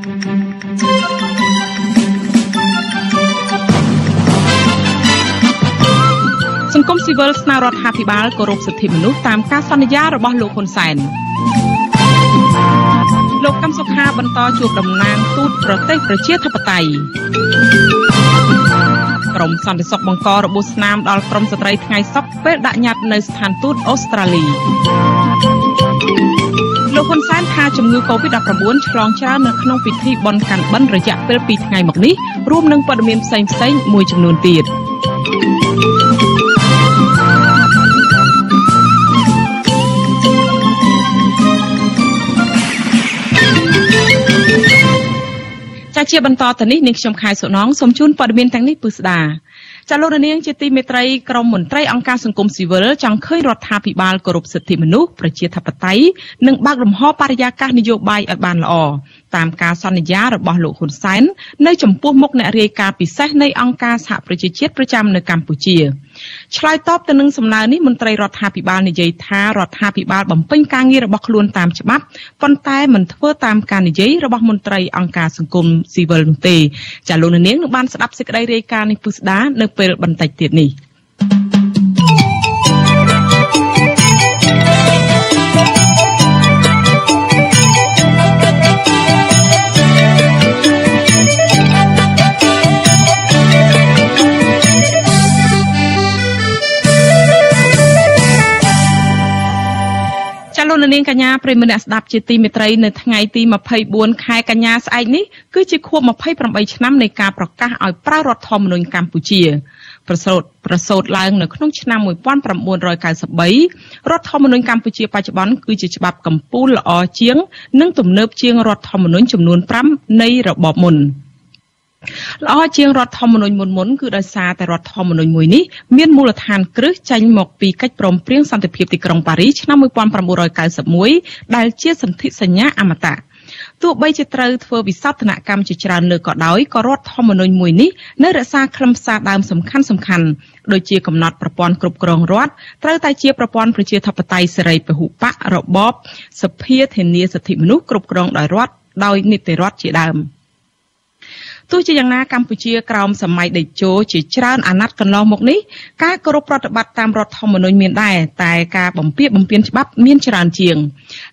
សង្គមស៊ីវិលស្នើរដ្ឋាភិបាលគោរពសិទ្ធិមនុស្សតាមការសន្យារបស់លោកហ៊ុនសែនលោកកឹមសុខាបន្តជួបតំណាងទូតប្រទេសប្រជាធិបតេយ្យក្រមសន្តិសុខបង្ករបួសស្នាមដល់ក្រមស្ត្រីថ្ងៃសុក្រពេលដាក់ញត្តិនៅស្ថានទូតអូស្ត្រាលី លោកហ៊ុនសែនថាជំងឺ Covid-19 ឆ្លងច្រើននៅក្នុងពិធីបុណ្យកាន់បិណ្ឌរយៈពេល2ថ្ងៃមកនេះរួមនឹងព័ត៌មានផ្សេងៗមួយចំនួនទៀតចាជាបន្តទៅនេះនាងខ្ញុំខែសុណងសូមជូនព័ត៌មានទាំងនេះពិស្ដា ចាលោកនាងជាទីមេត្រីក្រមមន្ត្រីអង្គការសង្គមស៊ីវិលចង់ឃើញរដ្ឋាភិបាលគោរពសិទ្ធិមនុស្សប្រជាធិបតេយ្យនិងបើកលំហបរិយាកាសនយោបាយឲ្យបានល្អ តាមការសន្យារបស់លោកហ៊ុនសែននៅចំពោះមុខអ្នករាយការណ៍ពិសេសនៃអង្គការសហប្រជាជាតិប្រចាំនៅកម្ពុជាឆ្លើយតបទៅនឹងសំណើនេះមន្ត្រីរដ្ឋាភិបាលនិយាយថារដ្ឋាភិបាលបំពេញការងាររបស់ខ្លួនតាមច្បាប់ប៉ុន្តែមិនធ្វើតាមការនិយាយរបស់មន្ត្រីអង្គការសង្គមស៊ីវិលនោះទេចាលោកនាងនឹងបានស្ដាប់សេចក្តីរាយការណ៍នេះពុស្ដានៅពេលបន្តិចទៀតនេះ។ លោកនាងកញ្ញាប្រិមនៈស្ដាប់ជាទីមេត្រីនៅថ្ងៃទី24ខែកញ្ញាស្អែកនេះគឺជាខួប28ឆ្នាំនៃការប្រកាសឲ្យប្រើរដ្ឋធម្មនុញ្ញកម្ពុជាប្រសូតប្រសូតឡើងនៅក្នុងឆ្នាំ1993រដ្ឋធម្មនុញ្ញកម្ពុជាបច្ចុប្បន្នគឺជាច្បាប់កម្ពុជាល្អជាង និងទំនើបជាងរដ្ឋធម្មនុញ្ញចំនួន5នៃរបបមុន ល្អជាងរដ្ឋធម្មនុញ្ញមុនមុនគឺដោយសារតែរដ្ឋធម្មនុញ្ញមួយនេះមានមូលដ្ឋានគ្រឹះចេញមកពីកិច្ចព្រមព្រៀងសន្តិភាពទីក្រុងប៉ារីសឆ្នាំ1991ដែលជាសន្ធិសញ្ញាអមតៈទោះបីជាត្រូវធ្វើវិសោធនកម្មជាច្រើនលើក៏ដោយក៏រដ្ឋធម្មនុញ្ញមួយនេះនៅរក្សាខ្លឹមសារដើមសំខាន់សំខាន់ដូចជាកំណត់ប្រព័ន្ធគ្រប់គ្រងរដ្ឋត្រូវតែជាប្រព័ន្ធប្រជាធិបតេយ្យសេរីពហុបករបបសភាធានាសិទ្ធិមនុស្សគ្រប់គ្រងដោយរដ្ឋដោយនីតិរដ្ឋជាដើម។ ទោះជាយ៉ាងណាកម្ពុជាក្រោមសម័យតេជោជាច្រើនអាណត្តិកន្លងមកនេះការគោរពប្រតិបត្តិតាមរដ្ឋធម្មនុញ្ញមានដែរតែការបំពារបំពានច្បាប់មានច្រើនជាង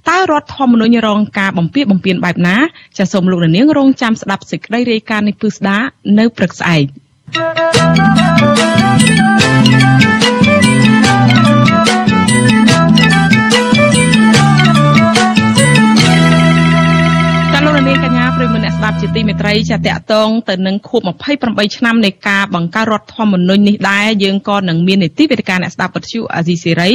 តើរដ្ឋធម្មនុញ្ញរងការបំពារបំពានបែបណាចាសសូមលោកនាងរងចាំស្ដាប់សេចក្តីរាយការណ៍នេះពឹស្ដានៅព្រឹកស្អែក ប្រិមមអ្នកស្ដាប់ជាទីមេត្រីចាតកតងទៅនឹងខួប28ឆ្នាំនៃការបង្កើតរដ្ឋធម្មនុញ្ញនេះដែរយើងក៏នឹងមាននីតិវិទ្យាអ្នកស្ដាប់វិទ្យុអាស៊ីសេរី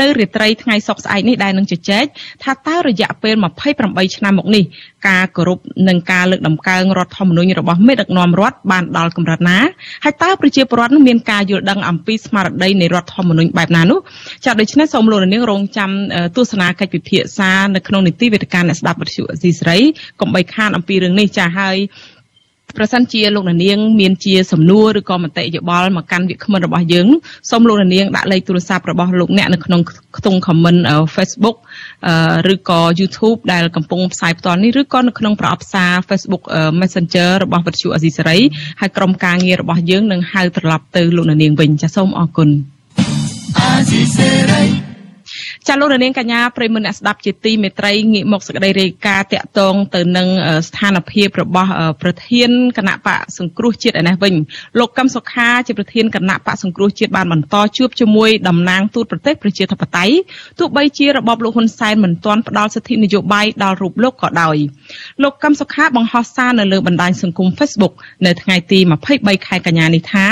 នៅរាត្រីថ្ងៃសុក្រស្អែកនេះដែលនឹងជជែកថាតើរយៈពេល28ឆ្នាំមកនេះការគោរពនិងការលើកដំកើងរដ្ឋធម្មនុញ្ញរបស់មេដឹកនាំរដ្ឋបានដល់កម្រិតណាហើយតើប្រជាពលរដ្ឋមានការយល់ដឹងអំពីស្មារតីនៃរដ្ឋធម្មនុញ្ញបែបណានោះចាដូច្នេះសូមលោកនាងរងចាំទស្សនាកិច្ចពិភាក្សានៅក្នុងនីតិវិទ្យាអ្នកស្ដាប់វិទ្យុអាស៊ីសេរីកុំបីខានអំពីរឿងនេះចាហើយប្រសិនជាលោកនាងមានជាសំណួរឬក៏មតិយោបល់មកកាន់វាគ្មិនរបស់យើងសូមលោកនាងដាក់លេខទូរស័ព្ទរបស់លោកអ្នកនៅក្នុងខ្ទង់ comment Facebook ឬក៏ YouTube ដែលកំពុងផ្សាយផ្ទាល់នេះឬក៏នៅក្នុងប្រអប់សារ Facebook Messenger របស់វិទ្យុអេស៊ីសេរីហើយក្រុមការងាររបស់យើងនឹងហៅត្រឡប់ទៅលោកនាងវិញចាសសូមអរគុណអេស៊ីសេរី ចាលោកនាងកញ្ញាប្រិមមអ្នកស្ដាប់ជាទីមេត្រីងាកមកសេចក្តីរាយការណ៍តាក់ទងទៅនឹងស្ថានភាពរបស់ប្រធានគណៈបកសង្គ្រោះជាតិឯនេះវិញលោកកឹមសុខាជាប្រធានគណៈបកសង្គ្រោះជាតិបានបន្តជួបជាមួយតំណាងទូតប្រទេសប្រជាធិបតេយ្យទោះបីជារបបលោកហ៊ុនសែនមិនទាន់ផ្ដល់សិទ្ធិនយោបាយដល់រូបលោកក៏ដោយលោកកឹមសុខាបង្ហោះសារនៅលើបណ្ដាញសង្គម Facebook នៅថ្ងៃទី23ខែកញ្ញានេះថា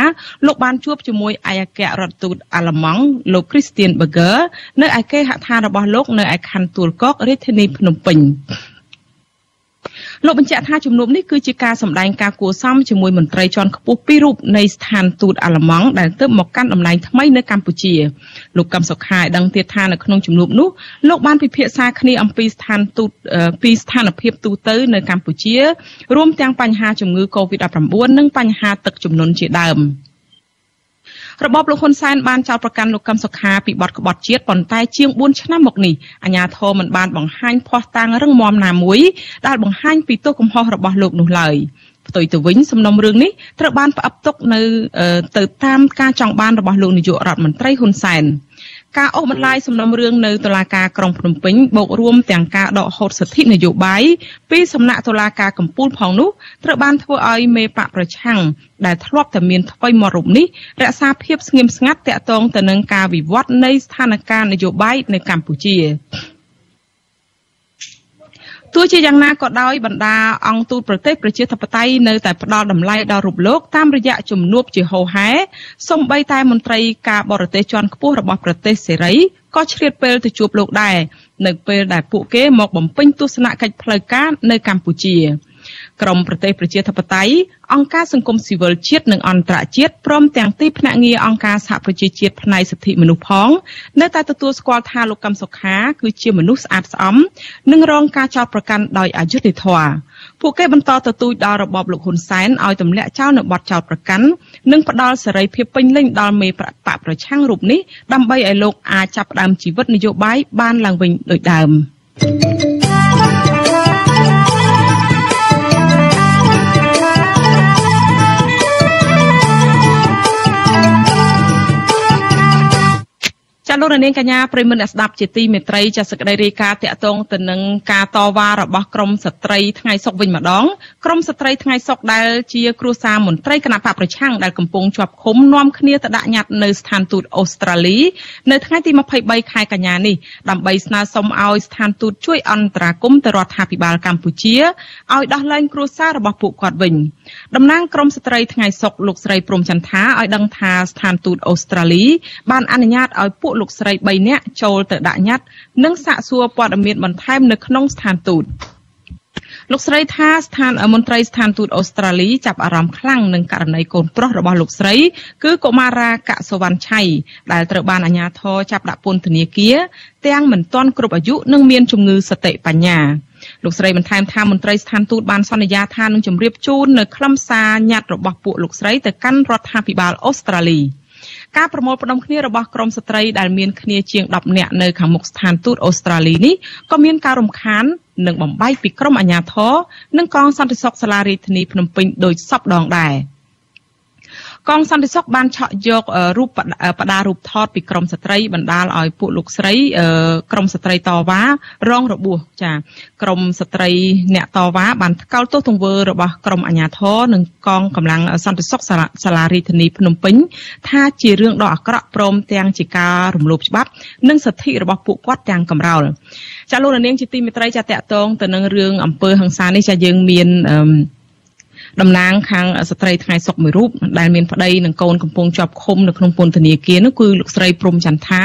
លោកបានជួបជាមួយឯកអគ្គរដ្ឋទូតអាល្លឺម៉ង់លោក Christian Berger នៅឯកេហដ្ឋានរបស់លោកនៅឯខណ្ឌទួលគោករាជធានីភ្នំពេញលោកបញ្ជាក់ថាជំនុំនេះគឺជាការសម្ដែងការគួសមជាមួយមន្ត្រីជាន់ខ្ពស់ពីររូបនៃស្ថានទូតអាល្លឺម៉ង់ដែលទើបមកកាន់តំណែងថ្មីនៅកម្ពុជាលោកកឹមសុខាឲ្យដឹងទៀតថានៅក្នុងជំនុំនោះលោកបានពិភាក្សាគ្នាអំពីស្ថានទូតពីស្ថានភាពទូទៅនៅកម្ពុជារួមទាំងបញ្ហាជំងឺ Covid-19 និងបញ្ហាទឹកជំនន់ជាដើម។ របបលោកហ៊ុនសែនបានចោទប្រកាន់លោកកឹមសុខាពីបទក្បត់ជាតិប៉ុន្តែជាង4ឆ្នាំមកនេះអាជ្ញាធរមិនបានបង្ហាញភ័ស្តុតាងរឹងមាំណាមួយដែលបង្ហាញពីទោសកំហុសរបស់លោកនោះឡើយផ្ទុយទៅវិញសំណុំរឿងនេះត្រូវបានផ្អាប់ទុកនៅទៅតាមការចង់បានរបស់លោកនាយករដ្ឋមន្ត្រីហ៊ុនសែន ការអូសបន្លាយសំណុំរឿងនៅតុលាការក្រុងភ្នំពេញបូករួមទាំងការដកហូតសិទ្ធិនយោបាយពីសំណាក់តុលាការកំពូលផងនោះត្រូវបានធ្វើឲ្យមេបកប្រឆាំងដែលធ្លាប់តែមានថ្មីមករូបនេះរក្សាភាពស្ងៀមស្ងាត់តាក់ទងទៅនឹងការវិវត្តនៃស្ថានភាពនយោបាយនៅកម្ពុជា ទោះជាយ៉ាងណាក៏ដោយបណ្ដាអង្គទូតប្រទេសប្រជាធិបតេយ្យនៅតែផ្ដល់តម្លៃដល់រូបលោកតាមរយៈជំនួបជាហោហែសម្បីតែមន្ត្រីការបរទេសជាន់ខ្ពស់របស់ប្រទេសសេរីក៏ឆ្លៀតពេលទៅជួបលោកដែរនៅពេលដែលពួកគេមកបំពេញទស្សនកិច្ចផ្លូវការនៅកម្ពុជា។ ក្រមប្រទេសប្រជាធិបតេយ្យអង្គការសង្គមស៊ីវិលជាតិនិងអន្តរជាតិព្រមទាំងទីភ្នាក់ងារអង្គការសហប្រជាជាតិផ្នែកសិទ្ធិមនុស្សផងនៅតែទទួលស្គាល់ថាលោកកឹមសុខាគឺជាមនុស្សស្អាតស្អំនិងរងការចោទប្រកាន់ដោយអយុត្តិធម៌ពួកគេបន្តទទូចដល់របបលោកហ៊ុនសែនឲ្យទម្លាក់ចោលនៅបទចោទប្រកាន់និងផ្ដល់សេរីភាពពេញលេញដល់មេបកប្រឆាំងរូបនេះដើម្បីឲ្យលោកអាចចាប់ផ្ដើមជីវិតនយោបាយបានឡើងវិញដូចដើម thank you ចាលោករនាងកញ្ញាប្រិមមអ្នកស្ដាប់ជាទីមេត្រីចាសក្តីរាយការណ៍តាក់ទងទៅនឹងការតវ៉ារបស់ក្រមស្ត្រីថ្ងៃសុកវិញម្ដងក្រមស្ត្រីថ្ងៃសុកដែលជាគ្រួសារមន្ត្រីគណៈបកប្រឆាំងដែលកំពុងជាប់ឃុំនាំគ្នាទៅដាក់ញត្តិនៅស្ថានទូតអូស្ត្រាលីនៅថ្ងៃទី23ខែកញ្ញានេះដើម្បីស្នើសុំឲ្យស្ថានទូតជួយអន្តរាគមន៍ទៅរដ្ឋាភិបាលកម្ពុជាឲ្យដោះលែងគ្រួសាររបស់ពួកគាត់វិញតំណាងក្រមស្ត្រីថ្ងៃសុកលោកស្រីព្រំចន្ទថាឲ្យដឹងថាស្ថានទូតអូស្ត្រាលីបានអនុញ្ញាតឲ្យពួកលោកស្រី3នាក់ចូលទៅដាក់ញត្តិនិងសាកសួរព័ត៌មានបន្ថែមនៅក្នុងស្ថានទូតលោកស្រីថាស្ថានមន្ត្រីស្ថានទូតអូស្ត្រាលីចាប់អារម្មណ៍ខ្លាំងនឹងករណីកូនប្រុសរបស់លោកស្រីគឺកុមារាកសវណ្ណឆៃដែលត្រូវបានអាជ្ញាធរចាប់ដាក់ពន្ធនាគារទាំងមិនទាន់គ្រប់អាយុនិងមានជំងឺសតិបញ្ញាលោកស្រីបន្ថែមថាមន្ត្រីស្ថានទូតបានសន្យាថានឹងជម្រាបជូននៅខ្លឹមសារញត្តិរបស់ពួកលោកស្រីទៅកាន់រដ្ឋាភិបាលអូស្ត្រាលី។ ការប្រមូលផ្ដុំគ្នារបស់ក្រមស្ត្រីដែលមានគ្នាជាង10នាក់នៅខាងមុខស្ថានទូតអូស្ត្រាលីនេះក៏មានការរំខាននិងបំបីពីក្រមអាជ្ញាធរនិងកងសន្តិសុខសាលារាជធានីភ្នំពេញដោយសពដងដែរ។ កងសន្តិសុខបានឆក់យករូបបដារូបថតពីក្រមស្ត្រីបណ្ដាលឲ្យពួកលោកស្រីក្រមស្ត្រីតវ៉ារងរបួសចាក្រមស្ត្រីអ្នកតវ៉ាបានថ្កោលទោសទង្វើរបស់ក្រមអាជ្ញាធរនិងកងកម្លាំងសន្តិសុខសាលារាជធានីភ្នំពេញថាជារឿងដ៏អាក្រក់ព្រមទាំងជាការរំលោភច្បាប់ និងសិទ្ធិរបស់ពួកគាត់ទាំងកំរោលចាលោកនាងជាទីមេត្រីចាតកតងទៅនឹងរឿងអំពើហិង្សានេះចាយើងមានអឺ តំណាងខាងស្ត្រីថ្ងៃសុកមួយរូបដែលមានប្តីនិងកូនកំពុងជាប់ឃុំនៅក្នុងពន្ធនាគារនោះគឺលោកស្រីព្រំចន្ទថា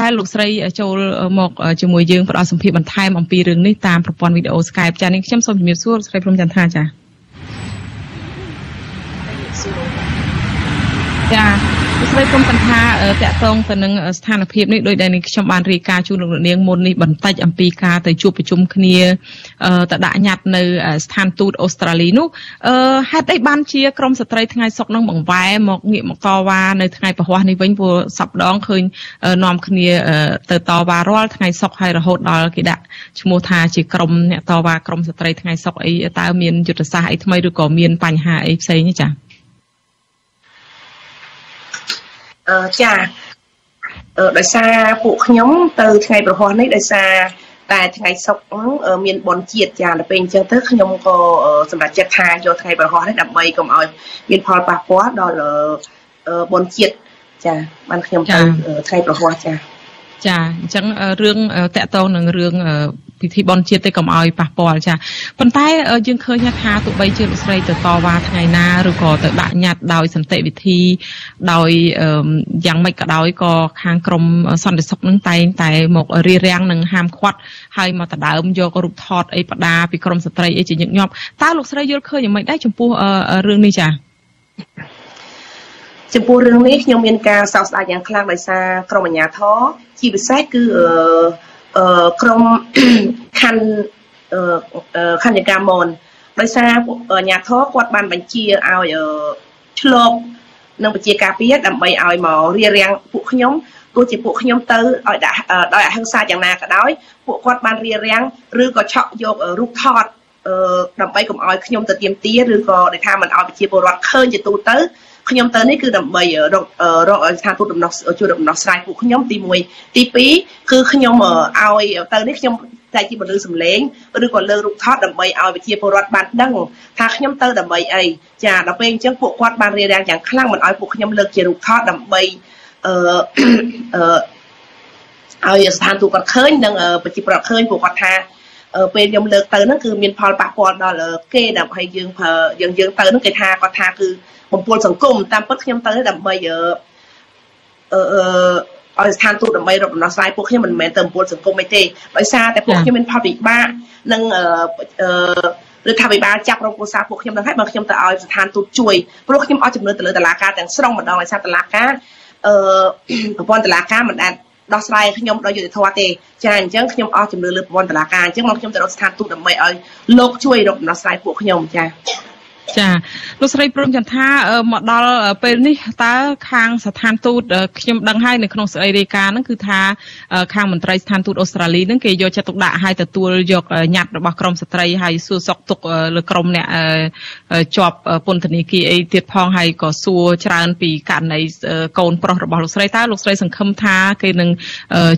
ដែលលោកស្រីចូលមកជាមួយយើងផ្ដល់សម្ភារបន្ថែមអំពីរឿងនេះតាមប្រព័ន្ធវីដេអូ Skype ចា៎នេះខ្ញុំសូមជំរាបសួរលោកស្រីព្រំចន្ទថាចា៎ចា ស្រីគុំសន្តាតកតងទៅនឹងស្ថានភាពនេះដោយដែលខ្ញុំបានរាយការណ៍ជូនលោកនាងមុននេះបន្តិចអំពីការទៅជួបប្រជុំគ្នាទៅដាក់ញត្តិនៅស្ថានទូតអូស្ត្រាលីនោះហេតុអីបានជាក្រមស្ត្រីថ្ងៃសុកនឹងបង្វែរមកងាកមកតវ៉ានៅថ្ងៃពហុនេះវិញព្រោះសប្ដងឃើញនាំគ្នាទៅតវ៉ារាល់ថ្ងៃសុកហើយរហូតដល់គេដាក់ឈ្មោះថាជាក្រមអ្នកតវ៉ាក្រមស្ត្រីថ្ងៃសុកអីតើមានយុទ្ធសាស្ត្រអីថ្មីឬក៏មានបញ្ហាអីផ្សេងទេចា៎ ចាដោយសារពួកខ្ញុំ ទៅថ្ងៃប្រហោះនេះដោយសារតែថ្ងៃសុក្រមានបនជាតិចាដល់ពេលអញ្ចឹងទៅខ្ញុំក៏សម្រាប់ចិត្តថាយកថ្ងៃប្រហោះនេះដើម្បីកុំឲ្យមានផលប៉ះពាល់ដល់បនជាតិចាបានខ្ញុំទៅថ្ងៃប្រហោះចាចាអញ្ចឹងរឿងតកតងនឹងរឿង ពិធីបន់ជាតិទៅកុំឲ្យប៉ះពាល់ចាប៉ុន្តែយើងឃើញថាទោះបីជាលោកស្រីទៅតវ៉ាថ្ងៃណាឬក៏ទៅដាក់ញត្តិដោយសន្តិវិធីដោយយ៉ាងម៉េចក៏ដោយក៏ខាងក្រមសន្តិសុខនឹងតែងតែមករៀបរៀងនឹងហាមឃាត់ហើយមកដដើមយករូបថតអីបដាពីក្រមស្ត្រីអីជាញឹកញាប់តើលោកស្រីយល់ឃើញយ៉ាងម៉េចដែរចំពោះរឿងនេះចាចំពោះរឿងនេះខ្ញុំមានការសោកស្ដាយយ៉ាងខ្លាំងដោយសារក្រមអាជ្ញាធរជាពិសេសគឺអឺ ក្រមខណ្ឌខណ្ឌកាមនដោយសារអាជ្ញាធរគាត់បានបញ្ជាឲ្យឆ្លប់និងប្រជាការពារដើម្បីឲ្យមករៀបរៀងពួកខ្ញុំទោះជាពួកខ្ញុំទៅឲ្យដាក់ដោយអហិង្សាយ៉ាងណាក៏ដោយពួកគាត់បានរៀបរៀងឬក៏ឆក់យករូបថតអឺដើម្បីកុំឲ្យខ្ញុំទៅទៀមទាឬក៏ដែលថាមិនឲ្យប្រជាពលរដ្ឋឃើញជាទូទៅ ខ្ញុំទៅនេះគឺដើម្បីរករកស្ថានទូតដំណោះជួយដំណោះស្រាយពួកខ្ញុំទី1ទី2គឺខ្ញុំឲ្យទៅនេះខ្ញុំតែជាពលឺសំឡេងឬក៏លើរូបថតដើម្បីឲ្យប្រជាពលរដ្ឋបានដឹងថាខ្ញុំទៅដើម្បីអីចាដល់ពេលអញ្ចឹងពួកគាត់បានរៀបរៀងយ៉ាងខ្លាំងមិនឲ្យពួកខ្ញុំលើកជារូបថតដើម្បីអឺអឺឲ្យស្ថានទូតគាត់ឃើញនិងប្រជាពលរដ្ឋឃើញពួកគាត់ថាពេលខ្ញុំលើកទៅហ្នឹងគឺមានផលប៉ះពាល់ដល់គេដើម្បីយើងប្រើយើងយើងទៅហ្នឹងគេថាគាត់ថាគឺ បំពុលសង្គមតាមពិតខ្ញុំទៅដើម្បីអឺអឺឲ្យស្ថានទូតដើម្បីរកដំណោះស្រាយពួកខ្ញុំមិនមែនទៅបំពុលសង្គមអីទេដោយសារតែពួកខ្ញុំមានផលវិបាកនិងអឺរដ្ឋាភិបាលចាប់រងគូសាពួកខ្ញុំនឹងឲ្យបើខ្ញុំទៅឲ្យស្ថានទូតជួយព្រោះខ្ញុំអស់ចំនួនទៅលើតឡាការទាំងស្រុងម្ដងដោយសារតឡាការអឺប្រព័ន្ធតឡាការមិនអាចដោះស្រាយខ្ញុំដោយយុត្តិធម៌ទេចាអញ្ចឹងខ្ញុំអស់ជំនឿលើប្រព័ន្ធតឡាការអញ្ចឹងមកខ្ញុំទៅរកស្ថានទូតដើម្បីឲ្យលោកជួយរកដំណោះស្រាយពួកខ្ញុំចា ចាលោកស្រីព្រំចន្ទថាមកដល់ពេលនេះតើខាងស្ថានទូតខ្ញុំដឹងហើយនៅក្នុងសេចក្តីរាយការណ៍ហ្នឹងគឺថាខាងមន្ត្រីស្ថានទូតអូស្ត្រាលីហ្នឹងគេយកចិត្តទុកដាក់ឲ្យទទួលយកញត្តិរបស់ក្រមស្ត្រីហើយសួរសុខទុក្ខលើក្រមអ្នកជាប់ពន្ធនាគារអីទៀតផងហើយក៏សួរច្រើនពីករណីកូនប្រុសរបស់លោកស្រីតើលោកស្រីសង្ឃឹមថាគេនឹង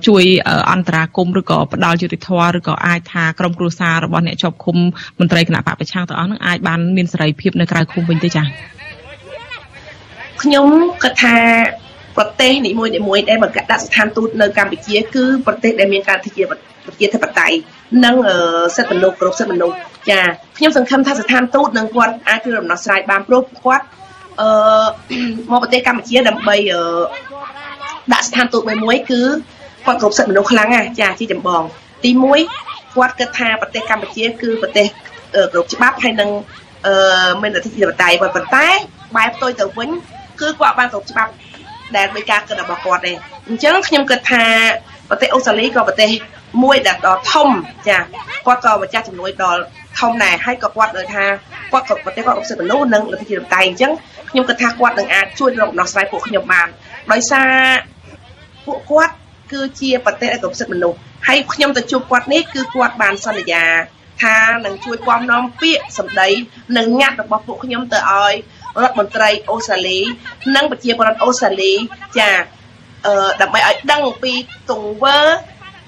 ជួយអន្តរាគមឬក៏ផ្ដល់យុត្តិធម៌ឬក៏អាចថាក្រមគ្រួសាររបស់អ្នកជាប់ឃុំមន្ត្រីគណៈបកប្រឆាំងទាំងអស់ហ្នឹងអាចបានមានសេរីភាពនៅក្រៅឃុំវិញទេចា៎ខ្ញុំគិតថាប្រទេសនីមួយនីមួយដែលបង្កើតដាក់ស្ថានទូតនៅកម្ពុជា គឺប្រទេសដែលមានការធិជាប្រជាធិបតេយ្យនិងសិទ្ធិមនុស្សគ្រប់សិទ្ធិមនុស្សចាខ្ញុំសង្ឃឹមថាស្ថានទូតនឹងគាត់អាចជួយដំណោះស្រាយបានព្រោះគាត់អឺមកប្រទេសកម្ពុជាដើម្បីអឺដាក់ស្ថានទូតមួយមួយគឺគាត់គ្រប់សិទ្ធិមនុស្សខ្លាំងណាចាជាចម្បង ទី1គាត់គិតថាប្រទេសកម្ពុជា គឺប្រទេសគ្រប់ច្បាប់ហើយនឹង អឺមានអធិបតេយ្យប៉ុន្តែបែបផ្ទុយទៅវិញគឺគាត់បានគ្រប់ច្បាប់ដែលដោយការគិតរបស់គាត់ដែរអញ្ចឹងខ្ញុំគិតថាប្រទេសអូស្ត្រាលីក៏ប្រទេសមួយដែលដ៏ធំចាគាត់ក៏ម្ចាស់ជំនួយដល់ធំដែរហើយក៏គាត់លើថាគាត់ក៏ប្រទេសគាត់អបសិទ្ធមនុស្សនិងលទ្ធិជាតិតៃអញ្ចឹងខ្ញុំគិតថាគាត់នឹងអាចជួយរកដំណោះស្រាយពួកខ្ញុំបានដោយសារពួកគាត់គឺជាប្រទេសដែលគ្រប់សិទ្ធិមនុស្សហើយខ្ញុំទៅជួបគាត់នេះគឺគាត់បានសន្យា ថានឹងជួយពំនាំពាក្យសម្ដីនិងញត្តិរបស់ពួកខ្ញុំទៅឲ្យរដ្ឋមន្ត្រីអូស្ត្រាលីនិងប្រជាពលរដ្ឋអូស្ត្រាលីចាអឺដើម្បីឲ្យដឹងអំពីទង្វើ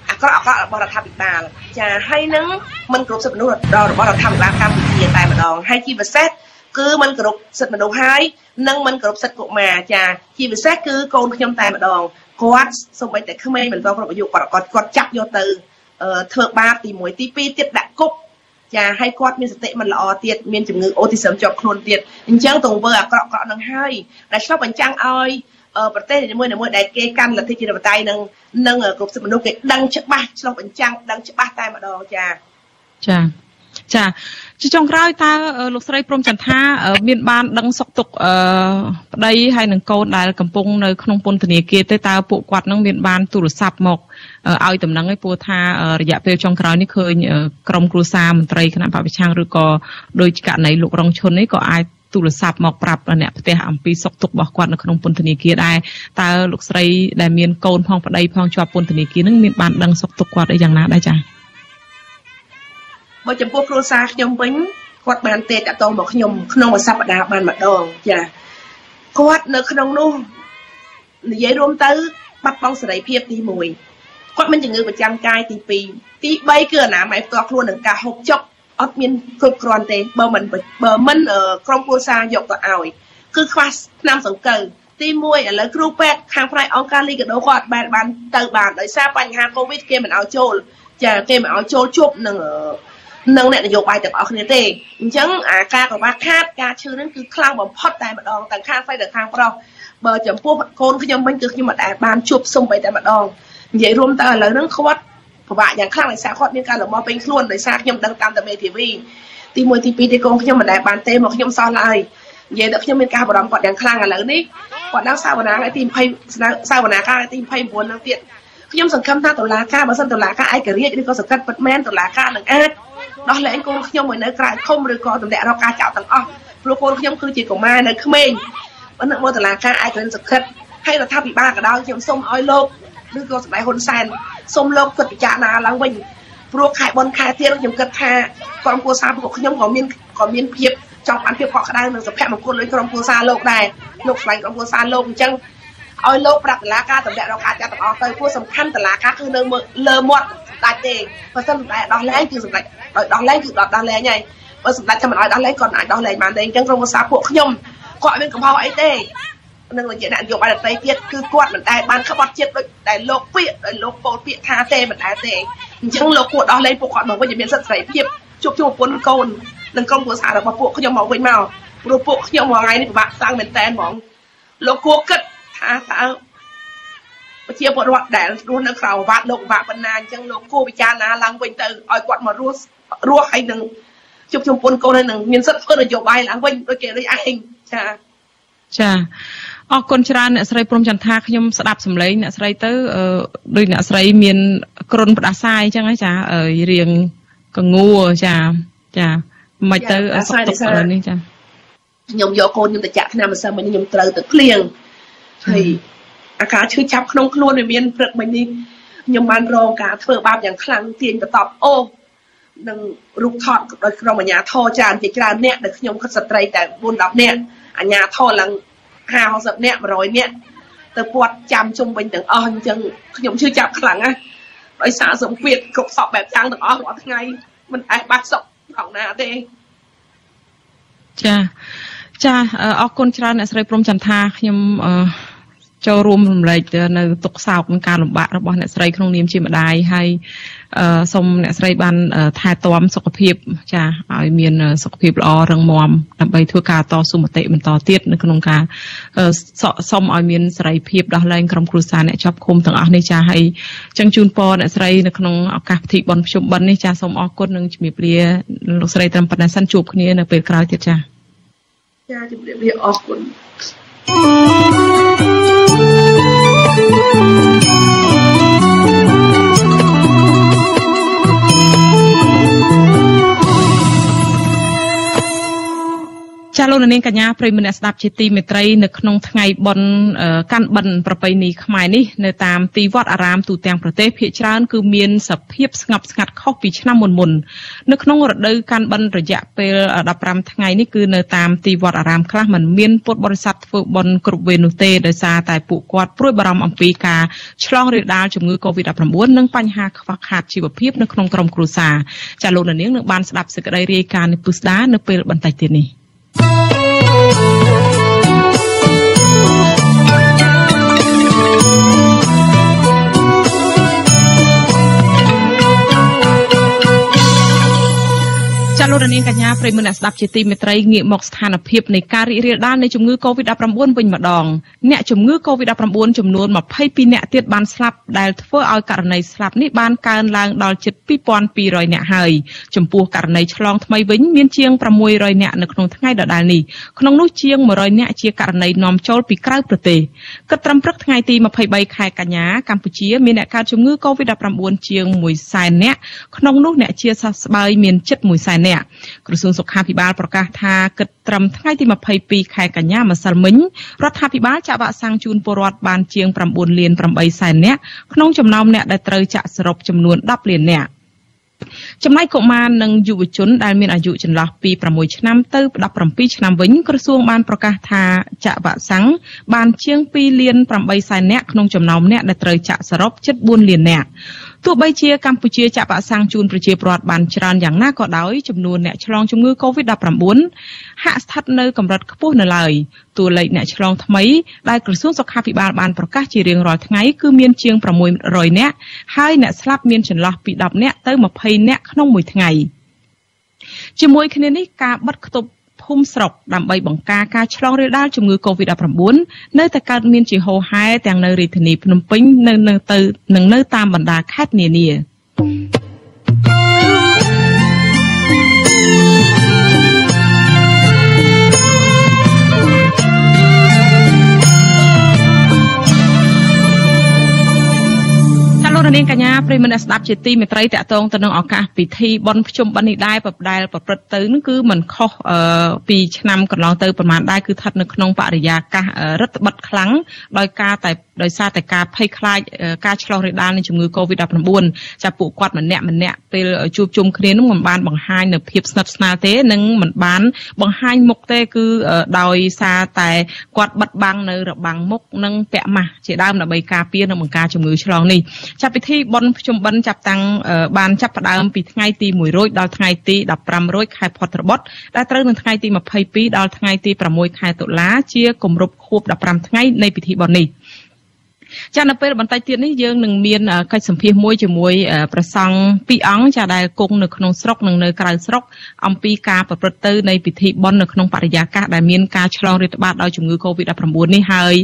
អាក្រក់អាក្រក់របស់រដ្ឋាភិបាលចាហើយនឹងមិនគ្រប់សិទ្ធិមនុស្សដល់របស់រដ្ឋាភិបាលកម្ពុជាតែម្ដងហើយជាពិសេសគឺมันគ្រប់សិទ្ធិមនុស្សហើយនិងมันគ្រប់សិទ្ធិកុមារចាជាពិសេសគឺកូនខ្ញុំតែម្ដងគាត់សូម្បីតែក្មេងមិនទាន់គ្រប់អាយុគាត់គាត់ចាប់យកទៅធ្វើបាបទី1ទី2ទៀតដាក់គុក ចាហើយគាត់មានសតិមិនល្អទៀតមានជំងឺអូទីសឹមជាប់ខ្លួនទៀតអញ្ចឹងទង្វើអាក្រក់ក្រក់នឹងហើយដែលឆ្លុះបញ្ចាំងឲ្យប្រទេសនីមួយៗដែលគេកាន់លទ្ធិជាតិបតៃនឹងនឹងគ្រប់សិទ្ធិមនុស្សគេដឹងច្បាស់ឆ្លុះបញ្ចាំងដឹងច្បាស់តែម្ដងចាចាចាជាចុងក្រោយតើលោកស្រីព្រំចន្ទថាមានបានដឹងសុខទុក្ខអឺប្តីហើយនឹងកូនដែលកំពុងនៅក្នុងពន្ធនាគារទេតើពួកគាត់នឹងមានបានទូរស័ព្ទមក ឲ្យតំណែងឲ្យព្រោះថារយៈពេលចុងក្រោយនេះឃើញក្រមគ្រួសារមន្ត្រីគណៈបព្វឆាំងឬក៏ដោយករណីលោករងឈុននេះក៏អាចទូរស័ព្ទមកប្រាប់អ្នកផ្ទះអំពីសុខទុក្ខរបស់គាត់នៅក្នុងពន្ធនាគារដែរតើលោកស្រីដែលមានកូនផងប្តីផងជាប់ពន្ធនាគារនឹងមានបានដឹងសុខទុក្ខគាត់អីយ៉ាងណាដែរចា៎បើចំពោះគ្រួសារខ្ញុំវិញគាត់បានទេតតងមកខ្ញុំក្នុងមួយសប្តាហ៍បានម្ដងចាគាត់នៅក្នុងនោះនិយាយរួមទៅបាត់បង់សេរីភាពទី1 គាត់មានជំងឺប្រចាំកាយទី2ទី3គឺអនាម័យផ្ទាល់ខ្លួននឹងការហូបចុកអត់មានគ្រប់គ្រាន់ទេបើមិនបើមិនក្រុមគ្រួសារយកទៅឲ្យគឺខ្វះថ្នាំសង្កូវទី1ឥឡូវគ្រូពេទ្យខាងផ្នែកអង្គការលីកាដូគាត់បានបានទៅបានដោយសារបញ្ហាកូវីដគេមិនឲ្យចូលចាគេមិនឲ្យចូលជប់នឹងនឹងអ្នកនយោបាយទាំងអស់គ្នាទេអញ្ចឹងអាការកង្វះខាតការឈឺនឹងគឺខ្លាំងបំផុតតែម្ដងទាំងខាងស្រីទាំងខាងប្រុសបើចំពោះកូនខ្ញុំវិញគឺខ្ញុំមិនដែលបានជួបសុំបីតែម្ដង និយាយរួមទៅឥឡូវហ្នឹងគាត់ពិបាកយ៉ាងខ្លាំងដោយសារគាត់មានការលំអពេញខ្លួនដោយសារខ្ញុំដឹងតាមតែមេធាវីទី1ទី2ទីកូនខ្ញុំមិនដែលបានទេមកខ្ញុំសោះឡើយនិយាយដល់ខ្ញុំមានការបារម្ភគាត់យ៉ាងខ្លាំងឥឡូវនេះគាត់ đang សាវនាថ្ងៃទី20សាវនាកាលទី29នឹងទៀតខ្ញុំសង្ឃឹមថាតុលាការបើសិនតុលាការឯករាជ្យឬក៏សង្កត់ពិតមែនតុលាការនឹងអាចដោះលែងកូនខ្ញុំឲ្យនៅក្រៅឃុំឬក៏ទម្លាក់រកការចោទទាំងអស់ព្រោះកូនខ្ញុំគឺជាកុមារនៅក្មេងអនុមោទនាការឯករាជ្យសុខិតហើយរដ្ឋាភិបាលក៏ដោយខ្ញុំសូមឲ្យលោក ឬក៏សម្ដេចហ៊ុនសែនសូមលោកគិតពិចារណាឡើងវិញព្រោះខែបុណ្យខែទៀនខ្ញុំគិតថាក្រុមគ្រួសារពួកខ្ញុំក៏មានក៏មានភាពចង់បានភាពកក់ក្ដៅនិងសុភមង្គលដូចក្រុមគ្រួសារលោកដែរលោកឆ្លាញ់ក្រុមគ្រួសារលោកអញ្ចឹងឲ្យលោកប្រាប់តឡាការតម្លាក់រកការចាត់ទាំងអស់ទៅព្រោះសំខាន់តឡាការគឺនៅលើមាត់ដាច់ទេបើមិនតែដោះលែងគឺសម្ដេចដោយដោះលែងគឺដោះលែងហើយបើសម្ដេចចាំមិនឲ្យដោះលែងគាត់អាចដោះលែងបានទេអញ្ចឹងក្រុមគ្រួសារពួកខ្ញុំគាត់មានកំហុសអីទេ នឹងជាអ្នកនយោបាយដទៃទៀតគឺគាត់មិនដែលបានក្បត់ជាតិដូចដែលលោកពាក្យដោយលោកពោលពាក្យថាទេមិនដែលទេអញ្ចឹងលោកគួរដោះលែងពួកគាត់មកវិញឲ្យមានសិទ្ធិសេរីភាពជួបជុំប្រពន្ធកូននិងក្រុមគ្រួសាររបស់ពួកខ្ញុំមកវិញមកព្រោះពួកខ្ញុំមួយថ្ងៃនេះពិបាកខ្លាំងមែនតើហ្មងលោកគួរគិតថាតើប្រជាពលរដ្ឋដែលរស់នៅក្រៅវត្តលោកវត្តបណ្ណាអញ្ចឹងលោកគួរពិចារណាឡើងវិញទៅឲ្យគាត់មករស់រស់ហើយនឹងជួបជុំប្រពន្ធកូនហើយនឹងមានសិទ្ធិធ្វើនយោបាយឡើងវិញដូចគេដូចឯងចាចា អរគុណច្រើនអ្នកស្រីព្រំចន្ទថាខ្ញុំស្ដាប់សម្លេងអ្នកស្រីទៅដូចអ្នកស្រីមានគ្រុនផ្ដាសាយអញ្ចឹងហ៎ចារៀងកងួចាចាមិនទៅសុខទុក្ខឥឡូវនេះចាខ្ញុំយកកូនខ្ញុំទៅចាក់ថ្នាំម្សិលមិញខ្ញុំត្រូវទៅភ្លៀងហើយអាការឈឺចាប់ក្នុងខ្លួនវាមានព្រឹកមិញនេះខ្ញុំបានរងការធ្វើបាបយ៉ាងខ្លាំងទាញបតបអូនឹងរូបថតដោយក្រុមអាជ្ញាធរច្រើនជាច្រើនអ្នកដែលខ្ញុំខិតស្ត្រីតែ4 10នាក់អាជ្ញាធរឡើង 50 60នាក់100នាក់ទៅពាត់ចាំជុំវិញទាំងអស់អញ្ចឹងខ្ញុំឈឺចាប់ខ្លាំងណាស់ដោយសារសម្ពាធគ្រប់សពបែបយ៉ាងទាំងអស់រាល់ថ្ងៃមិនអាចបាត់សុខផងណាទេចាចាអរគុណច្រើនអ្នកស្រីព្រំចន្ទថាខ្ញុំអឺ ចូលរួមរំលែកនៅទុកសោកនឹងការលំបាករបស់អ្នកស្រីក្នុងនាមជាម្ដាយហើយសូមអ្នកស្រីបានថែទាំសុខភាព ចាឲ្យមាន សុខភាពល្អរឹងមាំដើម្បីធ្វើការតស៊ូមតិបន្តទៀតនៅក្នុងការសុំឲ្យមានសេរីភាពដោះលែងក្រុមគ្រួសារអ្នកជាប់ឃុំទាំងអស់នេះចាហើយចឹងជូនពរអ្នកស្រីនៅក្នុងឱកាសពិធីបុណ្យភ្ជុំបិណ្ឌនេះចាសូមអរគុណនិងជំរាបលាលោកស្រីត្រឹមប៉ុណ្ណេះសិនជួបគ្នានៅពេលក្រោយទៀតចាចាជំរាបលាអរគុណ Thank you. ចាលោកនាងកញ្ញាប្រិយមិត្តអ្នកស្ដាប់ជាទីមេត្រីនៅក្នុងថ្ងៃបុណ្យកាន់បិណ្ឌប្រពៃណីខ្មែរនេះនៅតាមទីវត្តអារាមទូទាំងប្រទេសភាគច្រើនគឺមានសភាពស្ងប់ស្ងាត់ខុសពីឆ្នាំមុនមុននៅក្នុងរដូវកាន់បិណ្ឌរយៈពេល15ថ្ងៃនេះគឺនៅតាមទីវត្តអារាមខ្លះមិនមានពុទ្ធបរិស័ទធ្វើបុណ្យគ្រប់វេននោះទេដោយសារតែពួកគាត់ព្រួយបារម្ភអំពីការឆ្លងរាលដាលជំងឺ Covid-19 និងបញ្ហាខ្វះខាតជីវភាពនៅក្នុងក្រុមគ្រួសារចាលោកនាងនឹងបានស្ដាប់សេចក្តីរាយការណ៍នេះពុស្ដានៅពេលបន្តិចទៀតនេះ។ Thank you. ចាលោករនាងកញ្ញាប្រិមមអ្នកស្ដាប់ជាទីមេត្រីងាកមកស្ថានភាពនៃការរីករាលដាលនៃជំងឺ Covid-19 វិញម្ដងអ្នកជំងឺ Covid-19 ចំនួន22អ្នកទៀតបានស្លាប់ដែលធ្វើឲ្យករណីស្លាប់នេះបានកើនឡើងដល់ជិត2200អ្នកហើយចំពោះករណីឆ្លងថ្មីវិញមានជាង600អ្នកនៅក្នុងថ្ងៃដដែលនេះក្នុងនោះជាង100អ្នកជាករណីនាំចូលពីក្រៅប្រទេសគិតត្រឹមព្រឹកថ្ងៃទី23ខែកញ្ញាកម្ពុជាមានអ្នកកើតជំងឺ Covid-19 ជាង100,000អ្នកក្នុងនោះអ្នកជាសះស្បើយមានជិត100,000នាក់ក្រសួងសុខាភិបាលប្រកាសថាគិតត្រឹមថ្ងៃទី22ខែកញ្ញាម្សិលមិញរដ្ឋាភិបាលចាក់វ៉ាក់សាំងជូនពលរដ្ឋបានជាង9លាន8សែននាក់ក្នុងចំណោមអ្នកដែលត្រូវចាក់សរុបចំនួន10លាននាក់ចំណែកកុមារនិងយុវជនដែលមានអាយុចន្លោះពី6ឆ្នាំទៅ17ឆ្នាំវិញក្រសួងបានប្រកាសថាចាក់វ៉ាក់សាំងបានជាង2លាន8សែននាក់ក្នុងចំណោមអ្នកដែលត្រូវចាក់សរុបជិត4លាននាក់ ទោះបីជាកម្ពុជាចាក់វ៉ាក់សាំងជូនប្រជាពលរដ្ឋបានច្រើនយ៉ាងណាក៏ដោយចំនួនអ្នកឆ្លងជំងឺ Covid-19 ហាក់ស្ថិតនៅកម្រិតខ្ពស់នៅឡើយតួលេខអ្នកឆ្លងថ្មីដែលក្រសួងសុខាភិបាលបានប្រកាសជារៀងរាល់ថ្ងៃគឺមានជាង600នាក់ហើយអ្នកស្លាប់មានចន្លោះពី10នាក់ទៅ20នាក់ក្នុងមួយថ្ងៃជាមួយគ្នានេះការបិទគប់ ភូមិស្រុកដើម្បីបង្ការការឆ្លងរាលដាលជំងឺ Covid-19 នៅតែកើតមានជាហូរហែទាំងនៅរាជធានីភ្នំពេញនៅនៅទៅនិងនៅតាមបណ្ដាខេត្តនានា លោកនាងកញ្ញាប្រិមនស្ដាប់ជាទីមេត្រីតកតងទៅនឹងឱកាសពិធីបុណ្យភ្ជុំបិណ្ឌនេះដែរប្រដែលប្រព្រឹត្តទៅនឹងគឺมันខុសពីឆ្នាំកន្លងទៅប្រហែលដែរគឺស្ថិតនៅក្នុងបរិយាកាសរដ្ឋបិទខ្លាំងដោយការតែដោយសារតែការភ័យខ្លាចការឆ្លងរាលដាលនៃជំងឺ Covid-19 ចាពួកគាត់ម្នាក់ម្នាក់ពេលជួបជុំគ្នានឹងមិនបានបង្ហាញនៅភាពស្និទ្ធស្នាលទេនិងមិនបានបង្ហាញមុខទេគឺដោយសារតែគាត់បិទបាំងនៅរបាំងមុខនិងពាក់ម៉ាស់ជាដើមដើម្បីការពារនិងបង្ការជំងឺឆ្លងនេះចាប់ពិធីបុណ្យភ្ជុំបិណ្ឌចាប់តាំងបានចាប់ផ្ដើមពីថ្ងៃទី1រោចដល់ថ្ងៃទី15រោចខែផុតរបត់ដែលត្រូវនៅថ្ងៃទី22ដល់ថ្ងៃទី6ខែតុលាជាគម្រប់ខួប15ថ្ងៃនៃពិធីបុណ្យនេះ ចានៅពេលបន្តិចទៀតនេះយើងនឹងមានកិច្ចសម្ភាសមួយជាមួយប្រសង់ពីរអង្គចាដែលគង់នៅក្នុងស្រុកនិងនៅក្រៅស្រុកអំពីការប្រព្រឹត្តទៅនៃពិធីបុណ្យនៅក្នុងបរិយាកាសដែលមានការឆ្លងរាតត្បាតដោយជំងឺ Covid-19 នេះហើយ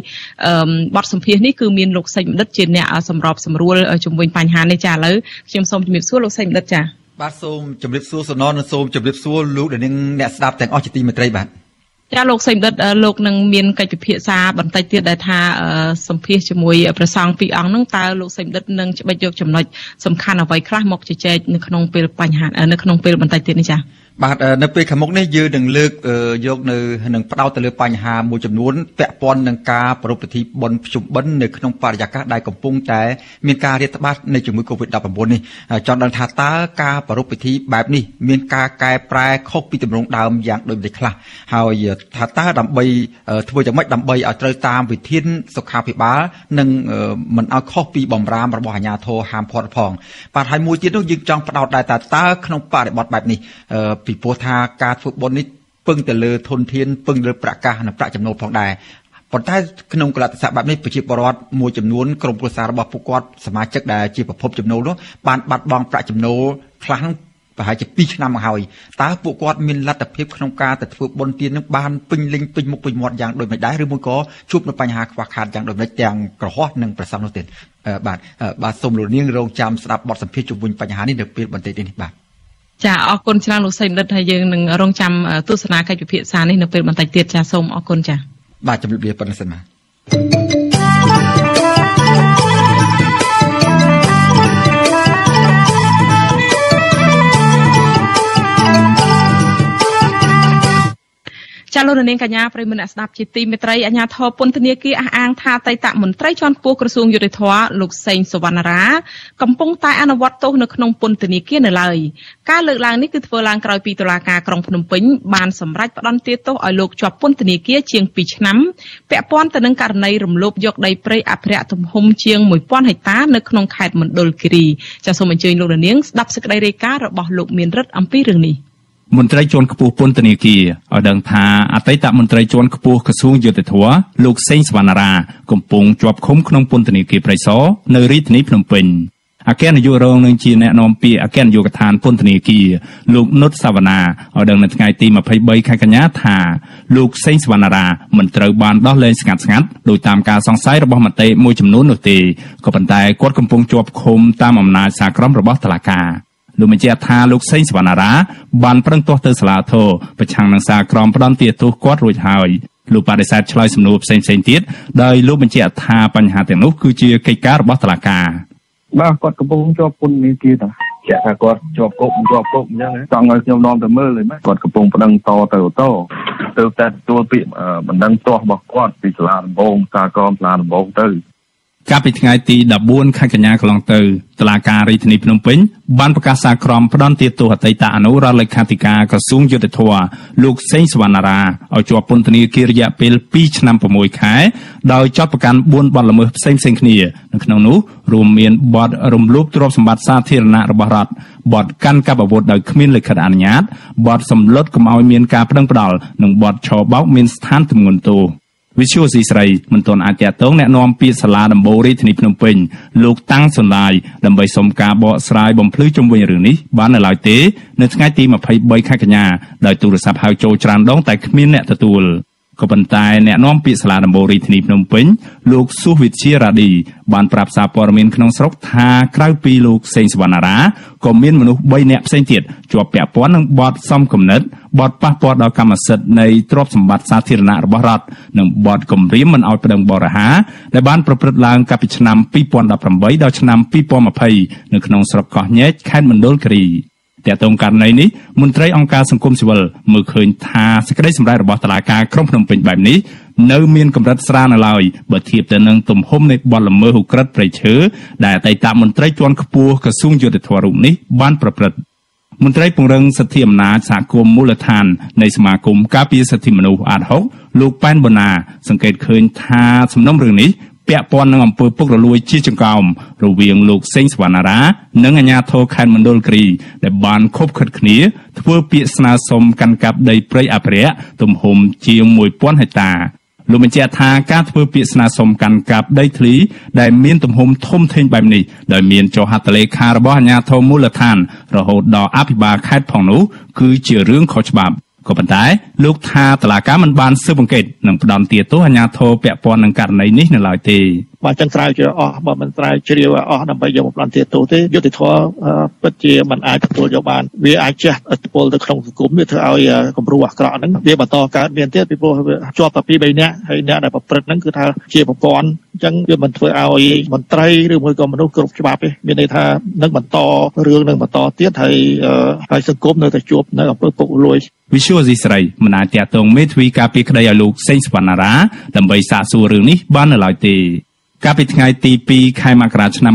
បទសម្ភាសនេះគឺមានលោកសេចបណ្ឌិតជាអ្នកសម្របសម្រួលជំវិញបញ្ហានេះចាឥឡូវខ្ញុំសូមជំរាបសួរលោកសេចបណ្ឌិតចាបាទសូមជម្រាបសួរសំណននិងសូមជម្រាបសួរលោកដែលនឹងអ្នកស្ដាប់ទាំងអស់ជាទីមេត្រីបាទ ចាលោកសេមដិតលោកនឹងមានកិច្ចពិភាក្សាបន្តិចទៀតដែលថាសម្ភាសជាមួយប្រសង់ពីរអង្គនឹងតើលោកសេមដិតនឹងច្បិចយកចំណុចសំខាន់អ្វីខ្លះមកជជែកនៅក្នុងពេលបញ្ហានៅក្នុងពេលបន្តិចទៀតនេះចា៎ បាទនៅពេលខាងមុខនេះយើងនឹងលើកយកនៅនឹងផ្ដោតទៅលើបញ្ហាមួយចំនួនពាក់ព័ន្ធនឹងការប្រពៃពិធីបុណ្យភ្ជុំបិណ្ឌនៅក្នុងបរិយាកាសដែលកំពុងតែមានការរាតត្បាតនៃជំងឺ Covid-19 នេះចង់ដឹងថាតើការប្រពៃពិធីបែបនេះមានការកែប្រែខុសពីទម្រង់ដើមយ៉ាងដូចម្តេចខ្លះហើយថាតើដើម្បីធ្វើយ៉ាងម៉េចដើម្បីឲ្យត្រូវតាមវិធានសុខាភិបាលនិងមិនឲ្យខុសពីបំរាមរបស់អាជ្ញាធរហាមឃាត់ផងបាទហើយមួយទៀតនោះយើងចង់ផ្ដោតដែរតើតើក្នុងបរិបទបែបនេះពីព្រោះថាការធ្វើបុណ្យនេះពឹងទៅលើធនធានពឹងលើប្រកាសនិងប្រាក់ចំណូលផងដែរប៉ុន្តែក្នុងកលតិស័កបែបនេះប្រជាពលរដ្ឋមួយចំនួនក្រុមគ្រួសាររបស់ពួកគាត់សមាជិកដែលជាប្រភពចំណូលនោះបានបាត់បង់ប្រាក់ចំណូលខ្លះប្រហែលជា2ឆ្នាំមកហើយតើពួកគាត់មានលទ្ធភាពក្នុងការទៅធ្វើបុណ្យទាននឹងបានពេញលេញពេញមុខពេញមាត់យ៉ាងដូចម្តេចដែរឬមួយក៏ជួបនឹងបញ្ហាខ្វះខាតយ៉ាងដូចម្តេចទាំងក្រហោះនិងប្រសងនោះទៀតបាទបាទសូមលោកនាងរងចាំស្ដាប់បទសម្ភាសន៍ជុំវិញបញ្ហានេះនៅពេលបន្តិចនេះបាទ ចាអរគុណច្រើនលោកសីមនិតហើយយើងនឹងរងចាំទស្សនាកិច្ចពិភាក្សានេះនៅពេលបន្តិចទៀតចាសូមអរគុណចាបាទជម្រាបលាប៉ុណ្ណឹងសិនបាទ ចាលោកនាងកញ្ញាប្រិមនៈស្ដាប់ជាទីមេត្រីអាជ្ញាធរពន្ធនាគារអះអាងថាតៃតមន្ត្រីជាន់ខ្ពស់ក្រសួងយុតិធធលោកសេងសវណ្ណារាកំពុងតែអនុវត្តទោសនៅក្នុងពន្ធនាគារនៅឡើយការលើកឡើងនេះគឺធ្វើឡើងក្រោយពីតុលាការក្រុងភ្នំពេញបានសម្រេចផ្តន្ទាទោសឲ្យលោកជាប់ពន្ធនាគារជាង2ឆ្នាំពាក់ព័ន្ធទៅនឹងករណីរំលោភយកដីព្រៃអភិរក្សទំហំជាង1000ហិកតានៅក្នុងខេត្តមណ្ឌលគិរីចាសសូមអញ្ជើញលោកនាងស្ដាប់សេចក្តីរាយការណ៍របស់លោកមានរិទ្ធអំពីរឿងនេះ។ មន្ត្រីជាន់ខ្ពស់ពន្ធនាគារឲ្យដឹងថាអតីតមន្ត្រីជាន់ខ្ពស់ក្រសួងយុតិធធលោកសេងសវណ្ណារាកំពុងជាប់ឃុំក្នុងពន្ធនាគារព្រៃសរនៅរាជធានីភ្នំពេញអគ្គនាយករងនឹងជាអ្នកនាំពាក្យអគ្គនាយកដ្ឋានពន្ធនាគារលោកនុតសាវណ្ណាឲ្យដឹងនៅថ្ងៃទី23ខែកញ្ញាថាលោកសេងសវណ្ណារាមិនត្រូវបានដោះលែងស្ងាត់ស្ងាត់ដោយតាមការសង្ស័យរបស់មន្ត្រីមួយចំនួននោះទេក៏ប៉ុន្តែគាត់កំពុងជាប់ឃុំតាមអំណាចសាក្រមរបស់តុលាការ លោកបញ្ជាក់ថាលោកសេងសវណ្ណារាបានប្រឹងទាស់ទៅសាលាធរប្រឆាំងនឹងសារក្រមផ្ដន់ទាទោសគាត់រួចហើយលោកបដិសេធឆ្លើយសំណួរផ្សេងៗទៀតដោយលោកបញ្ជាក់ថាបញ្ហាទាំងនោះគឺជាកិច្ចការរបស់តុលាការបាទគាត់កំពុងជាប់ពន្ធនាគារតាចាក់ថាគាត់ជាប់គុកជាប់គុកអញ្ចឹងចង់ឲ្យខ្ញុំនាំទៅមើលហ្នឹងគាត់កំពុងប្តឹងតទៅតទៅតែទទួលពាក្យបណ្ដឹងទាស់របស់គាត់ពីសាលាដំបងសារក្រមសាលាដំបងទៅ កាលពីថ្ងៃទី14ខែកញ្ញាកន្លងទៅតុលាការរាជធានីភ្នំពេញបានប្រកាសសារក្រមផ្ដន្ទាទោសអតីតអនុរដ្ឋលេខាធិការក្រសួងយុទ្ធភ័ពលោកសេងសវណ្ណារាឲ្យជាប់ពន្ធនាគាររយៈពេល2ឆ្នាំ6ខែដោយចោទប្រកាន់4បទល្មើសផ្សេងៗគ្នានៅក្នុងនោះរួមមានបទរំលោភទ្រព្យសម្បត្តិសាធារណៈរបស់រដ្ឋបទកាន់កាប់អាវុធដោយគ្មានលិខិតអនុញ្ញាតបទសម្លុតកុំឲ្យមានការប្តឹងផ្តល់និងបទឆបោកមានស្ថានទម្ងន់ទោស វិសុយស៊ីស្រីមិនទាន់អាចតាក់ទងแนะនាំពាក្យសាលាដំបូងរាជធានីភ្នំពេញលោកតាំងសុនឡាយដើម្បីសុំការបកស្រាយបំភ្លឺជុំវិញរឿងនេះបាននៅឡើយទេនៅថ្ងៃទី23ខែកញ្ញាដោយទូរស័ព្ទហៅចូលច្រើនដងតែគ្មានអ្នកទទួល ក៏ប៉ុន្តែអ្នកនាំពាក្យសាលាដំបូងរាជធានីភ្នំពេញលោកសុវិជារ៉ាឌីបានប្រាប់សារព័ត៌មានក្នុងស្រុកថាក្រៅពីលោកសេងសវណ្ណារាក៏មានមនុស្ស3នាក់ផ្សេងទៀតជាប់ពាក់ព័ន្ធនឹងបទសំគំនិតបទប៉ះពាល់ដល់កម្មសិទ្ធិនៃទ្រព្យសម្បត្តិសាធារណៈរបស់រដ្ឋនិងបទគំរាមមិនឲ្យប្តឹងបរិហាដែលបានប្រព្រឹត្តឡើងកាលពីឆ្នាំ2018ដល់ឆ្នាំ2020នៅក្នុងស្រុកកោះញែកខេត្តមណ្ឌលគិរី តើតងករណីនេះមន្ត្រីអង្គការសង្គមស៊ីវិលមើលឃើញថាសេចក្តីសម្រេចរបស់តុលាការក្រុងភ្នំពេញបែបនេះនៅមានកម្រិតស្រាលនៅឡើយបើធៀបទៅនឹងទំហំនៃបទល្មើសឧក្រិដ្ឋព្រៃឈើដែលអតីតមន្ត្រីជាន់ខ្ពស់ក្រសួងយុតិធម៌រូបនេះបានប្រព្រឹត្តមន្ត្រីពង្រឹងសិទ្ធិអំណាចសហគមន៍មូលដ្ឋាននៃសមាគមការពារសិទ្ធិមនុស្សអាត6លោកប៉ែនបូណា សង្កេតឃើញថាសំណុំរឿងនេះ ពាក់ព័ន្ធនឹងអំពើពុករលួយជាចង្កោមរវាងលោកសេងសវណ្ណារា និងអាជ្ញាធរខេត្តមណ្ឌលគិរីដែលបានខົບខិតគ្នាធ្វើពាក្យស្នើសុំកាន់កាប់ដីព្រៃអភិរក្សទំហំជាង1000ហិកតាលោកបញ្ជាក់ថាការធ្វើពាក្យស្នើសុំកាន់កាប់ដីធ្លីដែលមានទំហំធំធេងបែបនេះដោយមានចុះហត្ថលេខារបស់អាជ្ញាធរមូលដ្ឋានរហូតដល់អភិបាលខេត្តផងនោះគឺជារឿងខុសច្បាប់ ក៏ប៉ុន្តែលោកថាតឡាការមិនបានស៊ើបអង្កេតនិងផ្ដន់ទាទោសអាជ្ញាធរពាក់ព័ន្ធនឹងករណីនេះនៅឡើយទេ បើចឹងស្រាវជ្រាវអស់បើមិនស្រាវជ្រាវអស់ដើម្បីយកមកផ្ដន់ទាទោសទេយុតិធម៌ពិតជាមិនអាចទទួលយកបានវាអាចជះឥទ្ធិពលទៅក្នុងសង្គមវាធ្វើឲ្យគំរូអាក្រក់ហ្នឹងវាបន្តកើតមានទៀតពីព្រោះជាប់តែពី3នាក់ហើយអ្នកដែលប្រព្រឹត្តហ្នឹងគឺថាជាប្រព័ន្ធអញ្ចឹងវាមិនធ្វើឲ្យមន្ត្រីឬមួយក៏មនុស្សគ្រប់ច្បាប់ទេមានន័យថានឹងបន្តរឿងនឹងបន្តទៀតហើយហើយសង្គមនៅតែជួបនៅអំពើពុករលួយវិសុវអេស្រីមិនអាចតាក់ទងមេធាវីការពីក្តីឲ្យលោកសេងសវណ្ណារាដើម្បីសាកសួររឿងនេះបាននៅឡើយទេ កាលពីថ្ងៃទី2ខែមករាឆ្នាំ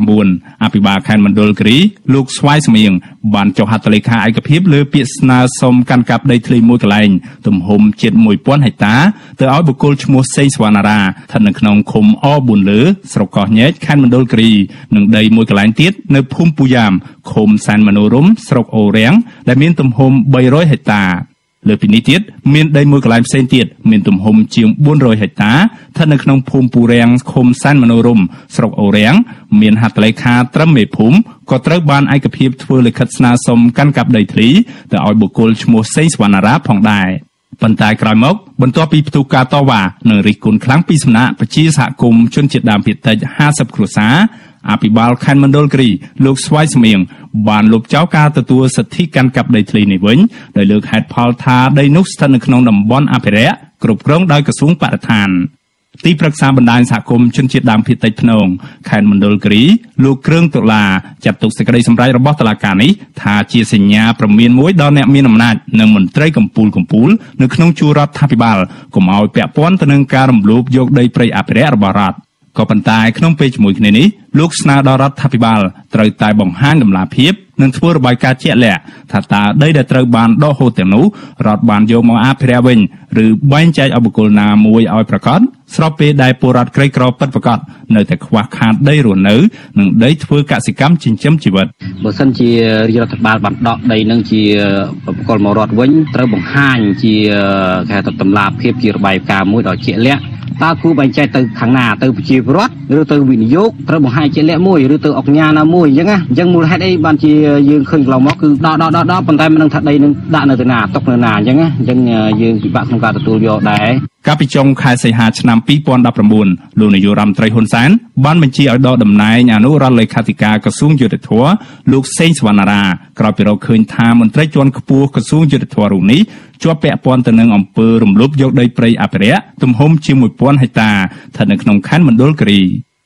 2019អភិបាលខេត្តមណ្ឌលគិរីលោកស្វាយសមៀងបានចុះហត្ថលេខាឯកភាពលើពាក្យស្នើសុំកាន់កាប់ដីធ្លីមួយកន្លែងទំហំជិត1000ហិកតាទៅឲ្យបុគ្គលឈ្មោះសេងសវណ្ណារាស្ថិតនៅក្នុងឃុំអ4លើស្រុកកោះញែកខេត្តមណ្ឌលគិរីនិងដីមួយកន្លែងទៀតនៅភូមិពូយ៉ាមឃុំសែនមនោរមស្រុកអូរាំងដែលមានទំហំ300ហិកតា លើពីនេះទៀតមានដីមួយកន្លែងផ្សេងទៀតមានទំហំជាង400ហិកតាស្ថិតនៅក្នុងភូមិពូរាំងឃុំសែនមនោរមស្រុកអូរាំងមានហត្ថលេខាត្រឹមមេភូមិក៏ត្រូវបានឯកភាពធ្វើលិខិតស្នើសុំកាន់កាប់ដីធ្លីទៅឲ្យបុគ្គលឈ្មោះសេងសវណ្ណារាផងដែរប៉ុន្តែក្រោយមកបន្ទាប់ពីផ្ទុះការតវ៉ានិងរិះគន់ខ្លាំងពីសំណាក់ប្រជាសហគមន៍ជនជាតិដើមភាគតិច50គ្រួសារ អភិបាលខេត្តមណ្ឌលគិរីលោកស្វាយសមៀងបានលុបចោលការទទួលសិទ្ធិកាន់កាប់ដីធ្លីនេះវិញដោយលើកហេតុផលថាដីនោះស្ថិតនៅក្នុងតំបន់អភិរក្សគ្រប់គ្រងដោយក្រសួងបរិស្ថានទីប្រឹក្សាបណ្ដាញសហគមន៍ជនជាតិដើមភាគតិចភ្នងខេត្តមណ្ឌលគិរីលោកគ្រឿងតុលាចាត់ទុកសេចក្តីសម្រេចរបស់តុលាការនេះថាជាសញ្ញាព្រមានមួយដល់អ្នកមានអំណាចនិងមន្ត្រីកម្ពុជាកម្ពុជានៅក្នុងជួររដ្ឋាភិបាលកុំឲ្យពាក់ព័ន្ធទៅនឹងការរំលោភយកដីព្រៃអភិរក្សរបស់រដ្ឋ ក៏ប៉ុន្តែក្នុងពេលជាមួយគ្នានេះលោកស្នើដល់រដ្ឋាភិបាលត្រូវតែបង្ហាញដំណាភាពនិងធ្វើរបាយការណ៍ជាក់លាក់ថាតើដីដែលត្រូវបានដកហូតទាំងនោះរដ្ឋបានយកមកអភិរក្សវិញឬបែងចែកឲ្យបុគ្គលណាមួយឲ្យប្រកបស្របពេលដែលពលរដ្ឋក្រីក្រពិតប្រាកដនៅតែខ្វះខាតដីរស់នៅនិងដីធ្វើកសិកម្មចិញ្ចឹមជីវិតបើសិនជារដ្ឋបាលបានដកដីនឹងជាបុគ្គលមករដ្ឋវិញត្រូវបង្ហាញជាគេថាតម្លាភាពជារបាយការណ៍មួយដ៏ជាក់លាក់ តើគូបែងចែកទៅខាងណាទៅប្រជាពលរដ្ឋឬទៅវិនិយោគត្រូវបង្ហាញជាក់លាក់មួយឬទៅអង្គការណាមួយអញ្ចឹងណាអញ្ចឹងមូលហេតុអីបានជាយើងឃើញកន្លងមកគឺដកដកដកដកប៉ុន្តែមិនដឹងថាដីនឹងដាក់នៅទីណាຕົកនៅណាអញ្ចឹងណាអញ្ចឹងយើងពិបាកក្នុងការទទួលយកដែរកាលពីចុងខែសីហាឆ្នាំ2019លោកនាយករដ្ឋមន្ត្រីហ៊ុនសែនបានបញ្ជាឲ្យដកតំណែងអនុរដ្ឋលេខាធិការក្រសួងយុទ្ធភ័ពលោកសេងសវណ្ណារាក្រោយពីរកឃើញថាមន្ត្រីជាន់ខ្ពស់ក្រសួងយុទ្ធភ័ពរូបនេះ ជាប់ពាក់ព័ន្ធទៅនឹងអំពើរំលោភយកដីព្រៃអភិរក្សទំហំជាង1000ហិកតាស្ថិតនៅក្នុងខណ្ឌមណ្ឌលគិរី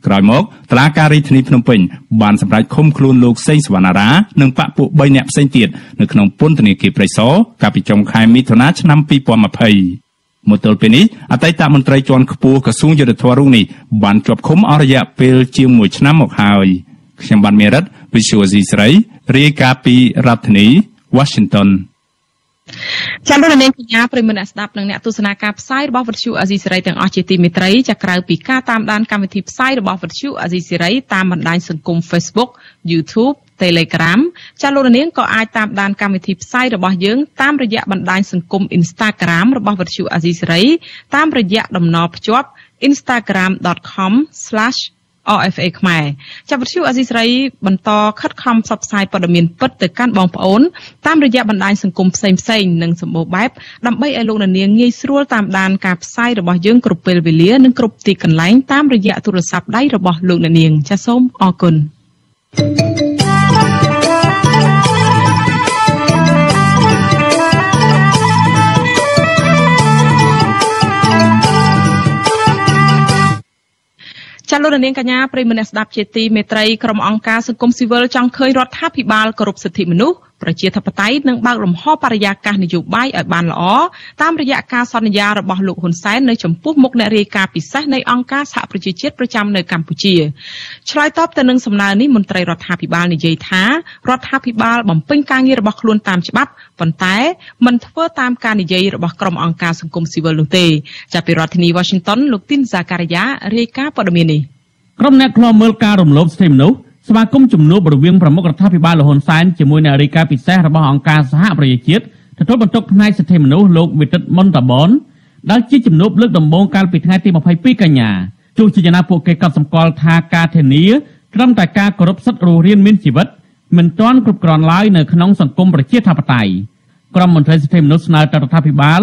ក្រោយមកតឡាការរាជធានីភ្នំពេញបានសម្រេចឃុំខ្លួនលោកសេងសវណ្ណារានិងបកពួក3នាក់ផ្សេងទៀតនៅក្នុងពន្ធនាគារព្រៃសរកាលពីចុងខែមិថុនាឆ្នាំ2020មកទល់ពេលនេះអតីតមន្ត្រីជាន់ខ្ពស់ក្រសួងយុទ្ធភ័ពរូបនេះបានជាប់ឃុំអស់រយៈពេលជាង1ឆ្នាំមកហើយខ្ញុំបានមេរិត Visual C ស្រីរាយការណ៍ពីរដ្ឋធានី Washington ចាំលោកនាងកញ្ញាប្រិមនៈស្ដាប់និងអ្នកទស្សនាការផ្សាយរបស់វិទ្យុអាស៊ីសេរីទាំងអស់ជាទីមេត្រីចាក្រៅពីការតាមដានកម្មវិធីផ្សាយរបស់វិទ្យុអាស៊ីសេរីតាមបណ្ដាញសង្គម Facebook YouTube Telegram ចាលោកនាងក៏អាចតាមដានកម្មវិធីផ្សាយរបស់យើងតាមរយៈបណ្ដាញសង្គម Instagram របស់វិទ្យុអាស៊ីសេរីតាមរយៈតំណភ្ជាប់ instagram.com/ RFA ខ្មែរចាប់វិទ្យុអេស៊ីស្រីបន្តខិតខំផ្សព្វផ្សាយព័ត៌មានពិតទៅកាន់បងប្អូនតាមរយៈបណ្ដាញសង្គមផ្សេងផ្សេងនិងសម្បូរបែបដើម្បីឲ្យលោកនាងងាយស្រួលតាមដានការផ្សាយរបស់យើងគ្រប់ពេលវេលានិងគ្រប់ទីកន្លែងតាមរយៈទូរស័ព្ទដៃរបស់លោកនាងចាសសូមអរគុណ thank you ចាលោកនាងកញ្ញាប្រិមនៈស្ដាប់ជាទីមេត្រីក្រុមអង្គការសង្គមស៊ីវិលចង់ឃើញរដ្ឋាភិបាលគោរពសិទ្ធិមនុស្ស ប្រជាធិបតេយ្យនិងបើកលំហបរិយាកាសនយោបាយឲ្យបានល្អតាមរយៈការសន្យារបស់លោកហ៊ុនសែននៅចំពោះមុខអ្នករាយការណ៍ពិសេសនៃអង្គការសហប្រជាជាតិប្រចាំនៅកម្ពុជាឆ្លើយតបទៅនឹងសំណើនេះមន្ត្រីរដ្ឋាភិបាលនិយាយថារដ្ឋាភិបាលបំពេញការងាររបស់ខ្លួនតាមច្បាប់ប៉ុន្តែមិនធ្វើតាមការនិយាយរបស់ក្រុមអង្គការសង្គមស៊ីវិលនោះទេចាប់ពីរដ្ឋធានី Washington លោកទីនសាការីយ៉ារាយការណ៍ព័ត៌មាននេះក្រុមអ្នកខ្លាំមើលការរំលោភសិទ្ធិមនុស្ស ស្វាគមន៍ជំនួបរវាងប្រមុខរដ្ឋាភិបាលលហ៊ុនសែនជាមួយអ្នករាយការណ៍ពិសេសរបស់អង្គការសហប្រជាជាតិទទួលបន្ទុកផ្នែកសិទ្ធិមនុស្សលោកវិទិតមុនតាបនដែលជាជំនួបលើកដំបូងកាលពីថ្ងៃទី22កញ្ញាទោះជាយ៉ាងណាពួកគេក៏សម្គាល់ថាការធានាត្រឹមតែការគោរពសិទ្ធិរស់រានមានជីវិតមិនទាន់គ្រប់គ្រាន់ឡើយនៅក្នុងសង្គមប្រជាធិបតេយ្យក្រុមមន្ត្រីសិទ្ធិមនុស្សស្នើទៅរដ្ឋាភិបាល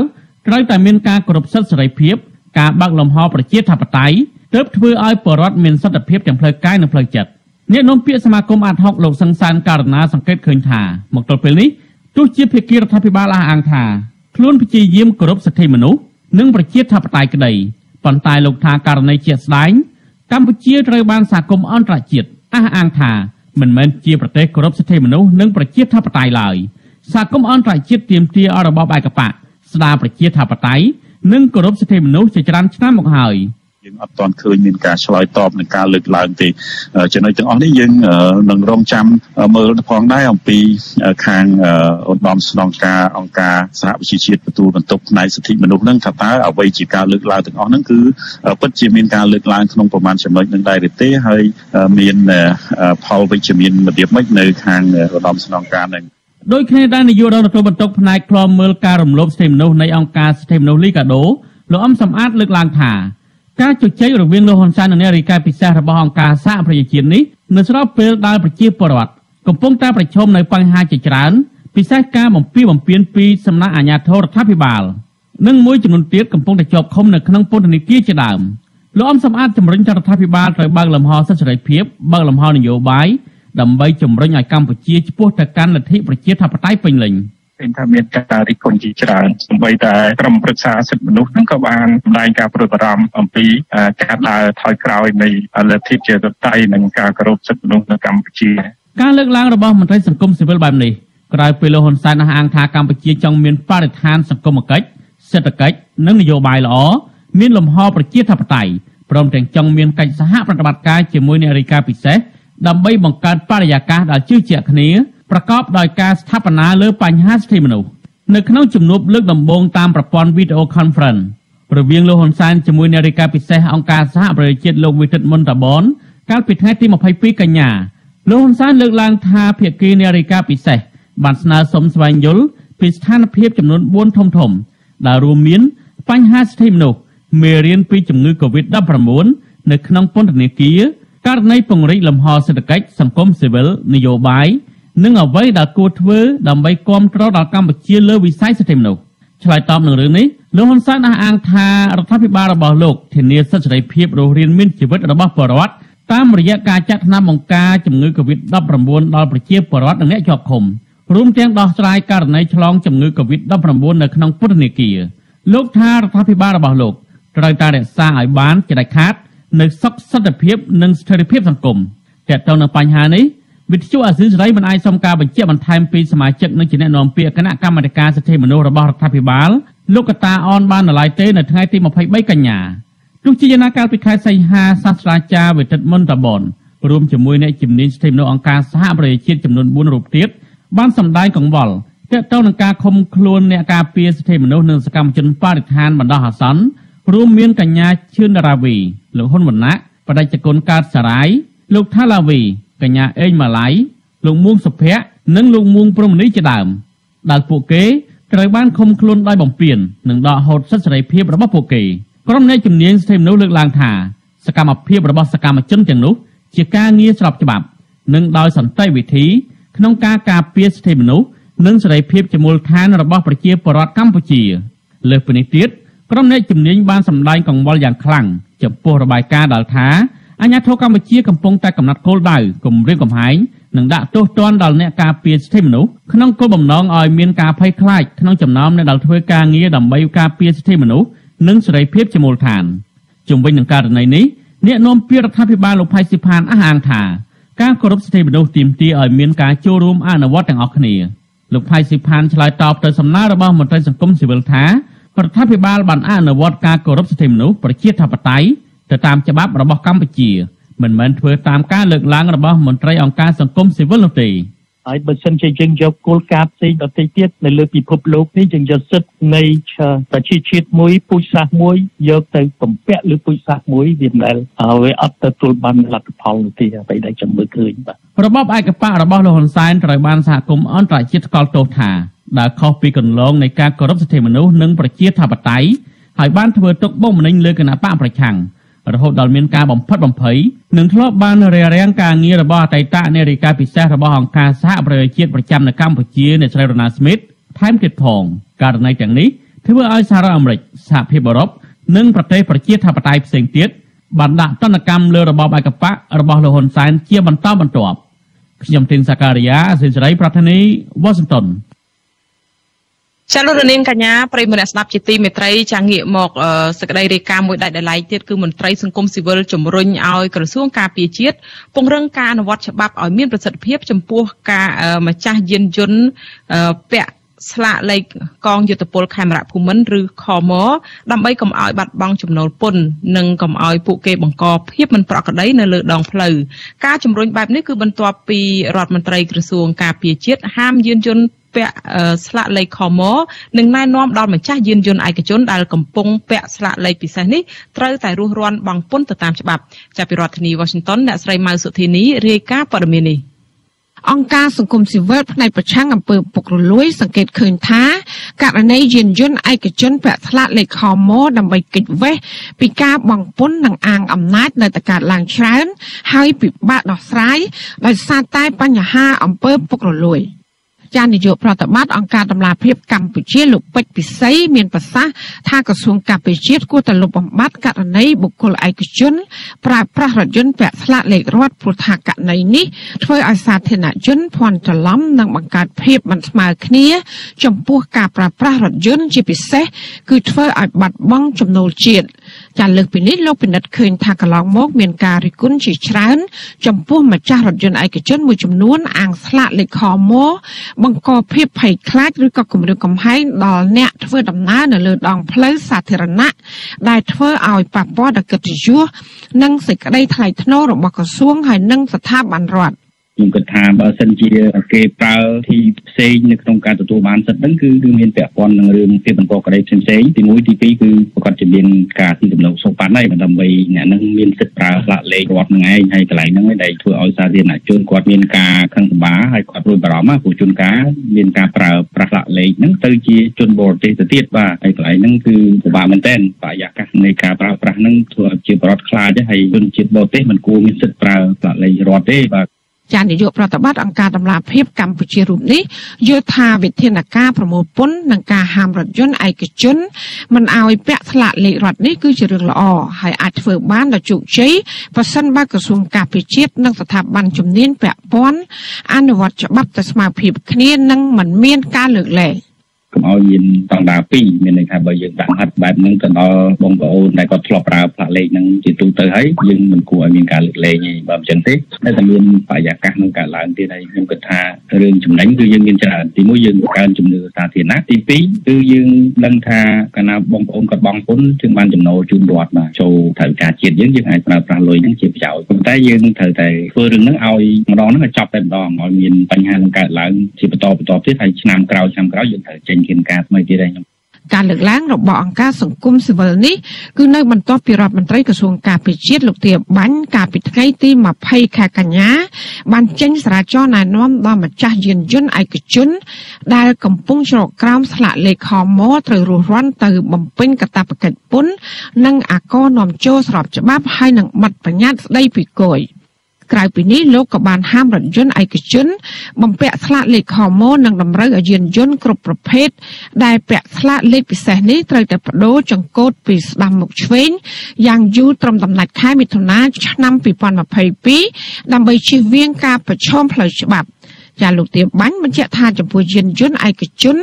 ត្រូវតែមានការគោរពសិទ្ធិសេរីភាពការបើកលំហប្រជាធិបតេយ្យទើបធ្វើឲ្យប្រជាពលរដ្ឋមានសិទ្ធិភាពទាំងផ្លូវកាយនិងផ្លូវចិត្ត អ្នកនាំពាក្យសមាគមអាតហុកលោកសង្សានករណាសង្កេតឃើញថាមកទល់ពេលនេះទោះជាភាគីរដ្ឋាភិបាលអះអាងថាខ្លួនព្យាយាមគោរពសិទ្ធិមនុស្សនិងប្រជាធិបតេយ្យក្តីប៉ុន្តែលោកថាករណីជាក់ស្ដែងកម្ពុជាត្រូវបានសហគមន៍អន្តរជាតិអះអាងថាមិនមែនជាប្រទេសគោរពសិទ្ធិមនុស្សនិងប្រជាធិបតេយ្យឡើយសហគមន៍អន្តរជាតិទាមទារឲ្យរបបឯកបកស្ដារប្រជាធិបតេយ្យនិងគោរពសិទ្ធិមនុស្សជាច្រើនឆ្នាំមកហើយ។ យើងអត់ទាន់ឃើញមានការឆ្លើយតបនឹងការលើកឡើងទេចំណុចទាំងអស់នេះយើងនឹងរងចាំមើលផងដែរអំពីខាងឧត្តមស្នងការអង្គការសហប្រជាជាតិទទួលបន្ទុកផ្នែកសិទ្ធិមនុស្សនឹងថាតើអ្វីជាការលើកឡើងទាំងអស់ហ្នឹងគឺពិតជាមានការលើកឡើងក្នុងប្រមាណចំណុចនឹងដែរទេហើយមានផលវិជ្ជមានរបៀបម៉េចនៅខាងឧត្តមស្នងការនឹងដោយគ្នាដែរនាយករដ្ឋមន្ត្រីបន្ទុកផ្នែកខ្លំមើលការរំលោភសិទ្ធិមនុស្សនៃអង្គការសិទ្ធិមនុស្សលីកាដូលោកអំសំអាតលើកឡើងថា ការជជែករវាងលោកហ៊ុនសែននិងអ្នករាយការណ៍ពិសេសរបស់អង្គការសហប្រជាជាតិនេះនៅស្របពេលដែលប្រជាពលរដ្ឋកំពុងតែប្រឈមនៅបញ្ហាជាច្រើនពិសេសការបំពីបំពេញពីសំណាក់អាជ្ញាធររដ្ឋាភិបាលនិងមួយចំនួនទៀតកំពុងតែជាប់ឃុំនៅក្នុងពន្ធនាគារជាដើមលោកអំសំអាតជំរុញរដ្ឋាភិបាលត្រូវបើកលំហសិទ្ធិសេរីភាពបើកលំហនយោបាយដើម្បីជំរុញឲ្យកម្ពុជាឆ្ពោះទៅកាន់លទ្ធិប្រជាធិបតេយ្យពេញលេញ។ ឃើញថាមានការរិះគន់ជាច្រើនសម្បីតែក្រមប្រឹក្សាសិទ្ធិមនុស្សហ្នឹងក៏បានសម្ដែងការព្រួយបារម្ភអំពីការដើរថយក្រោយនៃលទ្ធិប្រជាធិបតេយ្យនិងការគោរពសិទ្ធិមនុស្សនៅកម្ពុជាការលើកឡើងរបស់មន្ត្រីសង្គមស៊ីវិលបែបនេះក្រោយពេលលោកហ៊ុនសែនអះអាងថាកម្ពុជាចង់មានបរិស្ថានសង្គមគិច្ចសេដ្ឋកិច្ចនិងនយោបាយល្អមានលំហប្រជាធិបតេយ្យព្រមទាំងចង់មានកិច្ចសហប្រតិបត្តិការជាមួយអ្នករាយការណ៍ពិសេសដើម្បីបង្កើតបរិយាកាសដែលជឿជាក់គ្នា ប្រកបដោយការស្ថាបនាលើបញ្ហាសិទ្ធិមនុស្សនៅក្នុងជំនួបលើកដំបូងតាមប្រព័ន្ធ Video Conference រវាងលោកហ៊ុនសែនជាមួយអ្នករាយការណ៍ពិសេសអង្គការសហប្រជាជាតិលោកវិទិតមុនតាបនកាលពីថ្ងៃទី22កញ្ញាលោកហ៊ុនសែនលើកឡើងថាភាគីអ្នករាយការណ៍ពិសេសបានស្នើសុំស្វែងយល់ពីស្ថានភាពចំនួន4ធំធំ ដែលរួមមាន បញ្ហាសិទ្ធិមនុស្សមេរៀនពីជំងឺ Covid-19 នៅក្នុងពន្ធនាគារករណីពង្រីកលំហសេដ្ឋកិច្ចសង្គមស៊ីវិលនយោបាយ និងអ្វីដែលគួរធ្វើដើម្បីគ្រប់គ្រងដល់កម្ពុជាលើវិស័យសិទ្ធិមនុស្សឆ្លើយតបនឹងរឿងនេះលោកហ៊ុនសែនអះអាងថារដ្ឋាភិបាលរបស់លោកធានាសិទ្ធិសេរីភាពរស់រានមានជីវិតរបស់ប្រជាពលរដ្ឋតាមរយៈការចាត់ថ្នាំបង្ការជំងឺ Covid-19 ដល់ប្រជាពលរដ្ឋនិងអ្នកជាប់ឃុំរួមទាំងដោះស្រាយករណីឆ្លងជំងឺ Covid-19 នៅក្នុងពន្ធនាគារលោកថារដ្ឋាភិបាលរបស់លោកត្រូវតែរក្សាឲ្យបានជាដាច់ខាតនៅសុខសន្តិភាពនិងស្ថិរភាពសង្គមទាក់ទងនឹងបញ្ហានេះ វិទ្យុអាស៊ីសេរីមិនអាចសុំការបញ្ជាក់បន្ថែមពីសមាជិកនិងជាអ្នកនាំពាក្យគណៈកម្មាធិការសិទ្ធិមនុស្សរបស់រដ្ឋាភិបាលលោកកតាអនបាននៅឡើយទេនៅថ្ងៃទី23កញ្ញាទោះជាយ៉ាងណាកាលពីខែសីហាសាស្ត្រាចារ្យវិទិតមុនតាបនរួមជាមួយអ្នកជំនាញសិទ្ធិមនុស្សអង្គការសហប្រជាជាតិចំនួន4រូបទៀតបានសម្ដែងកង្វល់ទាក់ទងនឹងការឃុំខ្លួនអ្នកការពារសិទ្ធិមនុស្សនិងសកម្មជនបរិស្ថានបណ្ដោះអាសន្នរួមមានកញ្ញាឈឿនដារាវីលោកហ៊ុនវណ្ណៈបដិជគុណកើតសារាយលោកថាឡាវី កញ្ញាអេងម៉ាឡៃលោកមួងសុភ័ក្រនិងលោកមួងព្រំនីជាដើមដែលពួកគេត្រូវបានឃុំខ្លួនដោយបំពាននិងដកហូតសិទ្ធិសេរីភាពរបស់ពួកគេក្រុមអ្នកជំនាញសិទ្ធិមនុស្សលើកឡើងថាសកម្មភាពរបស់សកម្មជនទាំងនោះជាការងារស្របច្បាប់និងដោយសន្តិវិធីក្នុងការការពារសិទ្ធិមនុស្សនិងសេរីភាពជាមូលដ្ឋានរបស់ប្រជាពលរដ្ឋកម្ពុជាលើសពីនេះទៀតក្រុមអ្នកជំនាញបានសម្ដែងកង្វល់យ៉ាងខ្លាំងចំពោះរបាយការណ៍ដែលថា អាញាធរកម្ពុជាកំពុងតែកំណត់គោលដៅគម្រាមកំហែងនិងដាក់ទោសទណ្ឌដល់អ្នកការពារសិទ្ធិមនុស្សក្នុងគោលបំណងឲ្យមានការភ័យខ្លាចក្នុងចំណោមអ្នកដែលធ្វើការងារដើម្បីការពារសិទ្ធិមនុស្សនិងសេរីភាពជាមូលដ្ឋានជំវិញនឹងករណីនេះអ្នកនាំពាក្យរដ្ឋាភិបាលលោកផៃស៊ីផានអះអាងថាការគោរពសិទ្ធិមនុស្សទាមទារឲ្យមានការចូលរួមអនុវត្តទាំងអស់គ្នាលោកផៃស៊ីផានឆ្លើយតបទៅសំណើរបស់មន្ត្រីសង្គមស៊ីវិលថារដ្ឋាភិបាលបានអនុវត្តការគោរពសិទ្ធិមនុស្សប្រជាធិបតេយ្យ ទៅតាមច្បាប់របស់កម្ពុជា មិនមែនធ្វើតាមការលើកឡើងរបស់មន្ត្រីអង្គការសង្គមស៊ីវិលនោះទេហើយបើសិនជាយើងយកគោលការណ៍ផ្សេងដទៃទៀតនៅលើពិភពលោកនេះយើងយកសិទ្ធិនៃប្រជាជាតិមួយពូជសាសន៍មួយយកទៅបំពាក់លើពូជសាសន៍មួយវាមិនដែលវាអត់ទទួលបានលទ្ធផលនោះទេអ្វីដែលចាំមើលឃើញបាទរបបឯកបករបស់លោកហ៊ុនសែនត្រូវបានសហគមន៍អន្តរជាតិស្គាល់ទោសថាដែលខុសពីគន្លងនៃការគោរពសិទ្ធិមនុស្សនិងប្រជាធិបតេយ្យហើយបានធ្វើទុកបុកម្នេញលើគណៈបកប្រឆាំង រហូតដល់មានការបំផិតបំភ័យនិងធ្លាប់បានរារាំងការងាររបស់អតីតនារីកាពិសេសរបស់អង្គការសហប្រជាជាតិប្រចាំនៅកម្ពុជាអ្នកស្រីរ៉ូណាស្មីតថែមទៀតផងករណីទាំងនេះធ្វើឲ្យសហរដ្ឋអាមេរិកសហភាពអឺរ៉ុបនិងប្រទេសប្រជាធិបតេយ្យផ្សេងទៀតបានដាក់ទណ្ឌកម្មលើរបបឯកបករបស់លោកហ៊ុនសែនជាបន្តបន្ទាប់ខ្ញុំទីនសាការីយ៉ាអសិលសេរីប្រធានីវ៉ាស៊ីនតោន ចាលោករនាងកញ្ញាប្រិយមិត្តអ្នកស្ដាប់ជាទីមេត្រីចាងាកមកសក្តីរាយការណ៍មួយដាច់ដោយឡែកទៀតគឺមន្ត្រីសង្គមស៊ីវិលជំរុញឲ្យក្រសួងការពារជាតិពង្រឹងការអនុវត្តច្បាប់ឲ្យមានប្រសិទ្ធភាពចំពោះការម្ចាស់យានយន្តពាក់ស្លាកលេខកងយុទ្ធពលខេមរៈភូមិន្ទឬខមដើម្បីកុំឲ្យបាត់បង់ចំណូលពន្ធនិងកុំឲ្យពួកគេបង្កភាពមិនប្រក្រតីនៅលើដងផ្លូវការជំរុញបែបនេះគឺបន្ទាប់ពីរដ្ឋមន្ត្រីក្រសួងការពារជាតិហាមយានយន្ត ពាក់ស្លាកលេខខមនិងណែនាំដល់ម្ចាស់យានយន្តឯកជនដែលកំពុងពាក់ស្លាកលេខពិសេសនេះត្រូវតែរស់រានបង់ពន្ធទៅតាមច្បាប់ចាប់ពីរដ្ឋធានី Washington អ្នកស្រីម៉ៅសុធីនីរាយការណ៍ព័ត៌មាននេះអង្គការសង្គមស៊ីវិលផ្នែកប្រឆាំងអំពើពុករលួយ សង្កេតឃើញថាករណីយានយន្តឯកជនពាក់ស្លាកលេខខមដើម្បីគេចវេះពីការបង់ពន្ធនិងអាងអំណាចនៅតែកើតឡើងច្រើន ហើយពិបាកដោះស្រាយដោយសារតែបញ្ហាអំពើពុករលួយ។ ចានាយកប្រតិបត្តិអង្គការដំឡាភិបកម្ពុជាលោកពេជ្រពិសីមានប្រសាសន៍ថាក្រសួងការពារជាតិគួរតែលុបបំបាត់ករណីបុគ្គលឯកជនប្រើប្រាស់រថយន្តពាក់ស្លាកលេខរដ្ឋព្រោះថាករណីនេះធ្វើឲ្យសាធារណជនភ័ន្តច្រឡំនិងបង្កើតភាពមិនស្មើគ្នា ចំពោះការប្រើប្រាស់រថយន្តជាពិសេសគឺធ្វើឲ្យបាត់បង់ចំណូលជាតិ ចាលើកពីនេះលោកពិនិត្យឃើញថាកន្លងមកមានការរិះគន់ជាច្រើន ចំពោះម្ចាស់រថយន្តឯកជនមួយចំនួនអាងស្លាកលេខខមបង្កភាពភ័យខ្លាចឬក៏គំរាមកំហែងដល់អ្នកធ្វើដំណើរនៅលើដងផ្លូវសាធារណៈដែលធ្វើឲ្យប៉ះពាល់ដល់កិត្តិយសនិងសេចក្តីថ្លៃថ្នូររបស់ក្រសួងហើយនិងស្ថាប័នរដ្ឋ ខ្ញុំគិតថាបើសិនជាគេប្រើទីផ្សេងនៅក្នុងការទទួលបានសិទ្ធិហ្នឹងគឺគឺមានពាក់ព័ន្ធនឹងរឿងពីបន្តក្តីផ្សេងផ្សេងទី1ទី2គឺប្រកាសជាមានការទីទំនាក់សុខបានហើយដើម្បីអ្នកនឹងមានសិទ្ធិប្រើស្លាកលេខរដ្ឋនឹងឯងហើយកន្លែងហ្នឹងដែលធ្វើឲ្យសាធារណជនគាត់មានការខឹងសម្បាហើយគាត់ព្រួយបារម្ភព្រោះជនការមានការប្រើប្រាស់ស្លាកលេខហ្នឹងទៅជាជនបរទេសទៅទៀតបាទហើយកន្លែងហ្នឹងគឺពិបាកមែនទែនបរិយាកាសនៃការប្រើប្រាស់ហ្នឹងធ្វើឲ្យជាបរិវត្តខ្លាចហើយជនជាតិបរទេសមិនគួរមានសិទ្ធិប្រើស្លាកលេខរដ្ឋទេបាទ ចានាយកប្រតិបត្តិអង្គការដំឡាភិបកម្ពុជារូបនេះយល់ថាវិធានការប្រមូលពន្ធនិងការហាមរថយន្តឯកជនមិនឲ្យពាក់ស្លាកលេខរដ្ឋនេះគឺជារឿងល្អហើយអាចធ្វើបានដោយជោគជ័យប្រសិនបើក្រសួងការពារជាតិនិងស្ថាប័នជំនាញពាក់ព័ន្ធអនុវត្តច្បាប់ទៅស្មើភាពគ្នានិងមិនមានការលើកលែង។ កុំឲ្យមានស្តង់ដារ2មានន័យថាបើយើងដាក់ហាត់បែបហ្នឹងទៅដល់បងប្អូនដែលគាត់ធ្លាប់ប្រើផ្លាកលេខហ្នឹងជាទូទៅហើយយើងមិនគួរឲ្យមានការលើកលែងទេបើមិនចឹងទេនៅតែមានបរិយាកាសនឹងកើតឡើងទៀតហើយខ្ញុំគិតថារឿងចំណេញគឺយើងមានច្រើនទីមួយយើងកើនជំនឿសាធារណៈទី2គឺយើងដឹងថាកាលណាបងប្អូនគាត់បងពុនយើងបានចំណូលជូនរដ្ឋបាទចូលថវិកាជាតិយើងយើងអាចប្រើប្រាស់លុយហ្នឹងជាប្រយោជន៍ប៉ុន្តែយើងត្រូវតែធ្វើរឿងហ្នឹងឲ្យម្ដងហ្នឹងឲ្យចប់តែម្ដងឲ្យមានបញ្ហានឹងកើតឡើងជាបន្តបន្តទៀតហើយឆ្នាំក្រោយឆ្នាំក្រោយយើងត្រូវចេញគិនការថ្មីទៀតហើយខ្ញុំការលើកឡើងរបស់អង្គការសង្គមស៊ីវិលនេះគឺនៅបន្ទាប់ពីរដ្ឋមន្ត្រីក្រសួងការពារជាតិលោកទាបាញ់កាលពីថ្ងៃទី20ខែកញ្ញាបានចេញសារាចរណ៍ណែនាំដល់ម្ចាស់យានយន្តឯកជនដែលកំពុងជ្រកក្រោមស្លាកលេខខមត្រូវរស់រាន់ទៅបំពេញកាតព្វកិច្ចពន្ធនិងអាករនាំចូលស្របច្បាប់ហើយនឹងប័ណ្ណបញ្ញត្តិស្ដីពីគយ ក្រៅពីនេះលោកក៏បានហាមរថយន្តឯកជន បំពាក់ស្លាកលេខខមនិងតម្រូវឲ្យយានយន្តគ្រប់ប្រភេទដែលពាក់ស្លាកលេខពិសេសនេះត្រូវតែបដូរចង្កូតពីស្ដាំមុខឆ្វេងយ៉ាងយូរត្រឹមដំណាច់ខែមិថុនាឆ្នាំ2022ដើម្បីជៀសវាងការប្រឈមផ្លូវច្បាប់ចាលោកទៀមបាញ់បញ្ជាក់ថាចំពោះយានយន្តឯកជន